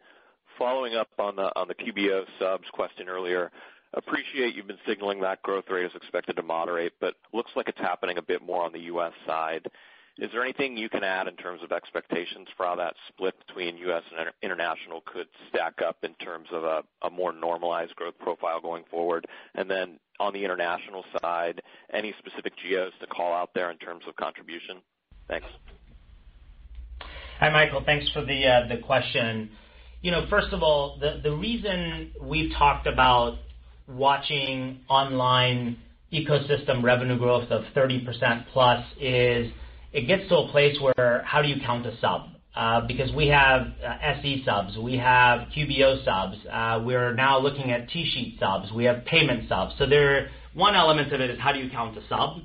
Following up on the QBO subs question earlier, appreciate you've been signaling that growth rate is expected to moderate, but looks like it's happening a bit more on the U.S. side. Is there anything you can add in terms of expectations for how that split between U.S. and international could stack up in terms of a more normalized growth profile going forward? And then on the international side, any specific geos to call out there in terms of contribution? Thanks. Hi, Michael. Thanks for the uh, question. You know, First of all, the reason we've talked about watching online ecosystem revenue growth of 30% plus is it gets to a place where how do you count a sub? Uh, because we have uh, SE subs, we have QBO subs, uh, we're now looking at T-sheet subs, we have payment subs. So there, one element of it is how do you count a sub?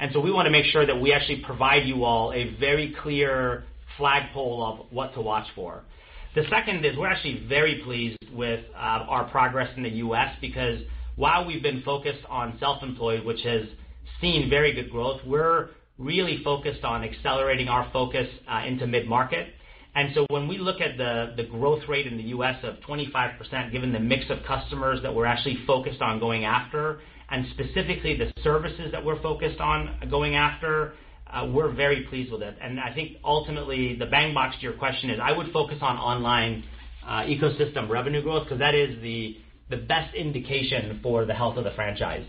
And so we want to make sure that we actually provide you all a very clear flagpole of what to watch for. The second is we're actually very pleased with uh, our progress in the U.S. because while we've been focused on self-employed, which has seen very good growth, we're really focused on accelerating our focus uh, into mid-market. And so when we look at the growth rate in the U.S. of 25%, given the mix of customers that we're actually focused on going after, and specifically the services that we're focused on going after, uh, we're very pleased with it. And I think ultimately the bang box to your question is I would focus on online uh, ecosystem revenue growth because that is the the best indication for the health of the franchise.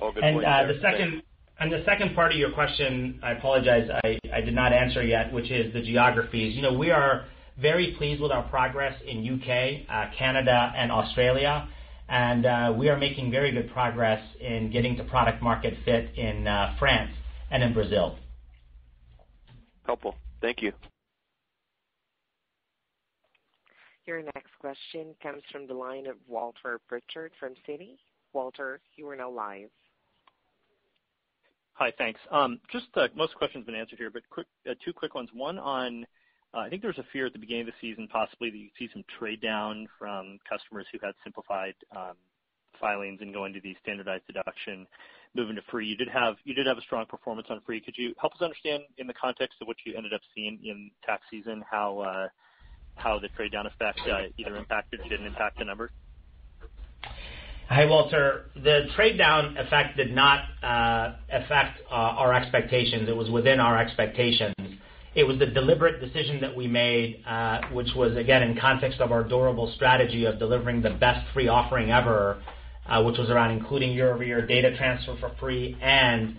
All good points there. And the second part of your question, I apologize, I did not answer yet, which is the geographies. You know, we are very pleased with our progress in U.K., uh, Canada, and Australia, and uh, we are making very good progress in getting to product market fit in uh, France and in Brazil. Helpful. Thank you. Your next question comes from the line of Walter Pritchard from Citi. Walter, you are now live. Hi, thanks. Um, just uh, most questions have been answered here, but uh, two quick ones. One on, uh, I think there was a fear at the beginning of the season possibly that you'd see some trade down from customers who had simplified um, filings and going to the standardized deduction, moving to free. You did have you did have a strong performance on free. Could you help us understand in the context of what you ended up seeing in tax season, how uh how the trade down effect either impacted or didn't impact the numbers? Hi, Walter. The trade down effect did not uh, affect uh, our expectations. It was within our expectations. It was the deliberate decision that we made, uh, which was, again, in context of our durable strategy of delivering the best free offering ever, which was around including year-over-year data transfer for free and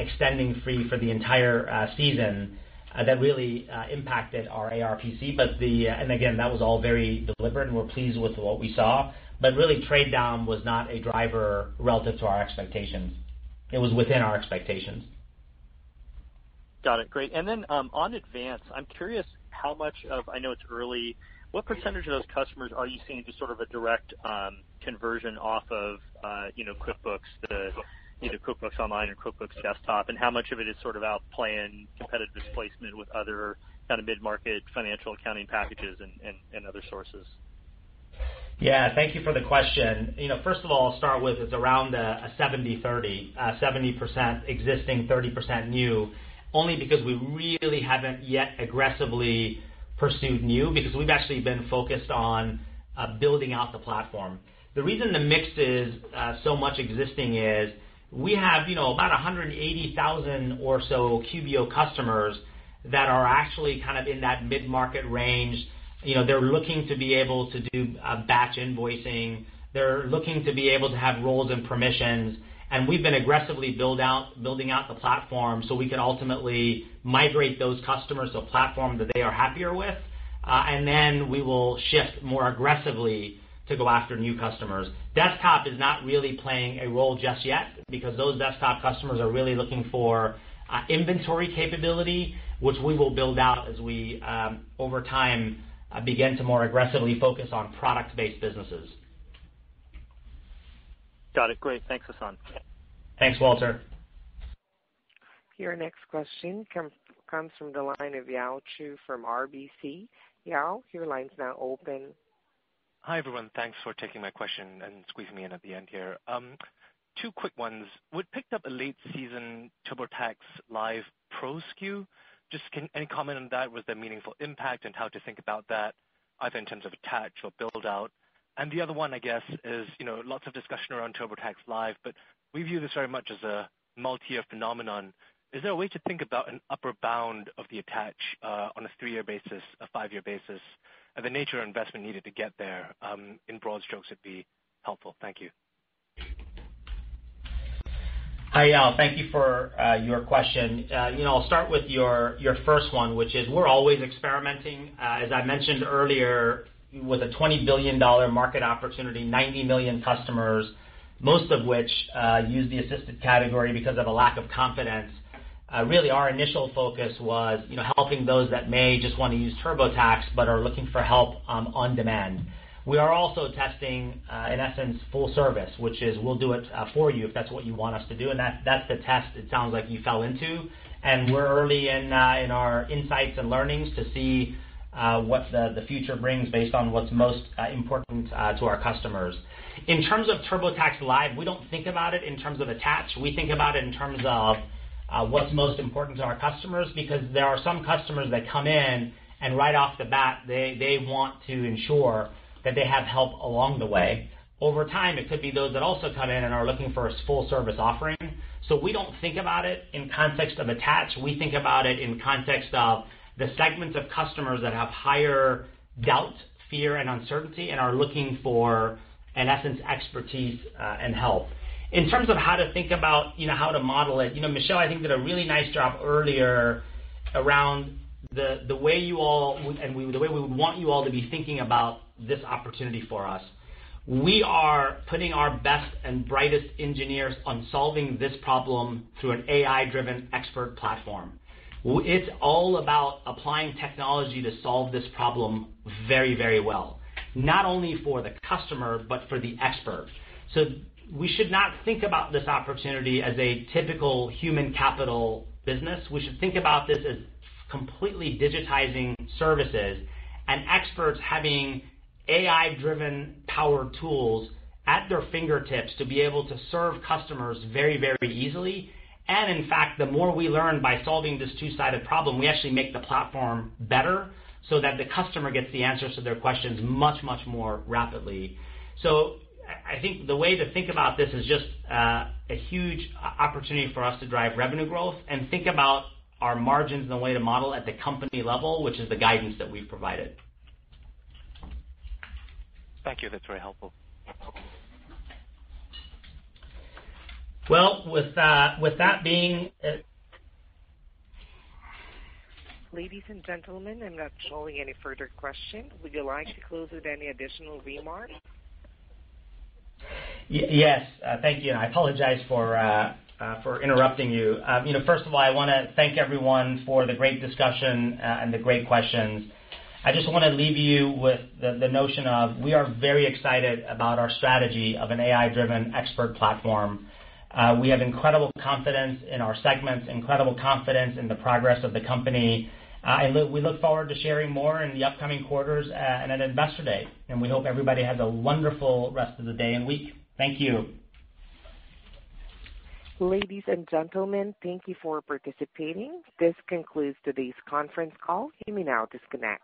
extending free for the entire season, that really impacted our ARPC. But the uh and again, that was all very deliberate, and we're pleased with what we saw. But really, trade down was not a driver relative to our expectations. It was within our expectations. Got it. Great. And then um on Advance, I'm curious how much of, I know it's early, what percentage of those customers are you seeing just sort of a direct conversion off of uh you know QuickBooks to either QuickBooks Online or QuickBooks Desktop, and how much of it is sort of out playing competitive displacement with other kind of mid-market financial accounting packages and other sources? Yeah. Thank you for the question. First of all, I'll start with it's around a 70/30, 70% uh, existing, 30% new, only because we really haven't yet aggressively pursued new, because we've actually been focused on uh, building out the platform. The reason the mix is uh, so much existing is we have you know, about 180,000 or so QBO customers that are actually kind of in that mid-market range. You know, they're looking to be able to do uh, batch invoicing. They're looking to be able to have roles and permissions. And we've been aggressively build out building out the platform so we can ultimately migrate those customers to a platform that they are happier with. Uh, and then we will shift more aggressively to go after new customers. Desktop is not really playing a role just yet because those desktop customers are really looking for uh, inventory capability, which we will build out as we, um, over time, begin to more aggressively focus on product-based businesses. Got it. Great. Thanks, Sasan. Thanks, Walter. Your next question comes from the line of Yao Chew from RBC. Yao, your line's now open. Hi, everyone. Thanks for taking my question and squeezing me in at the end here. Um, two quick ones. We picked up a late season TurboTax Live Pro SKU. Just any comment on that? Was there meaningful impact, and how to think about that, either in terms of attach or build-out? And the other one, I guess, is you know, lots of discussion around TurboTax Live, but we view this very much as a multi-year phenomenon. Is there a way to think about an upper bound of the attach uh, on a three-year basis, a five-year basis? And the nature of investment needed to get there, um, in broad strokes, would be helpful. Thank you. Hi, Yao. Thank you for uh, your question. Uh you know, I'll start with your first one, which is we're always experimenting. Uh, as I mentioned earlier, with a $20 billion market opportunity, 90 million customers, most of which uh, use the assisted category because of a lack of confidence. Really, our initial focus was you know helping those that may just want to use TurboTax but are looking for help um, on demand. We are also testing, uh, in essence, full service, which is we'll do it uh, for you if that's what you want us to do, and that's the test it sounds like you fell into. And we're early in uh, our insights and learnings to see what the future brings based on what's most important to our customers. In terms of TurboTax Live, we don't think about it in terms of attach. We think about it in terms of what's most important to our customers, because there are some customers that come in and right off the bat, they want to ensure that they have help along the way. Over time, it could be those that also come in and are looking for a full service offering. So we don't think about it in context of attach. We think about it in context of the segments of customers that have higher doubt, fear, and uncertainty and are looking for, in essence, expertise uh, and help. In terms of how to think about you know, how to model it, you know, Michelle, I think, did a really nice job earlier around the the way you all and we the way we would want you all to be thinking about this opportunity for us. We are putting our best and brightest engineers on solving this problem through an AI-driven expert platform. It's all about applying technology to solve this problem very very well, not only for the customer, but for the expert. So we should not think about this opportunity as a typical human capital business. We should think about this as completely digitizing services and experts having AI-driven power tools at their fingertips to be able to serve customers very very easily. And in fact, the more we learn by solving this two-sided problem, we actually make the platform better so that the customer gets the answers to their questions much, much more rapidly. So I think the way to think about this is just uh, a huge opportunity for us to drive revenue growth and think about our margins and the way to model at the company level, which is the guidance that we've provided. Thank you. That's very helpful. Well, with uh, that being uh, Ladies and gentlemen, I'm not showing any further questions. Would you like to close with any additional remarks? Yes. Uh, thank you. I apologize for interrupting you. Um, first of all, I want to thank everyone for the great discussion and the great questions. I just want to leave you with the notion of we are very excited about our strategy of an AI-driven expert platform. Uh, we have incredible confidence in our segments, incredible confidence in the progress of the company. Uh, we look forward to sharing more in the upcoming quarters uh, and at Investor Day. And we hope everybody has a wonderful rest of the day and week. Thank you. Ladies and gentlemen, thank you for participating. This concludes today's conference call. You may now disconnect.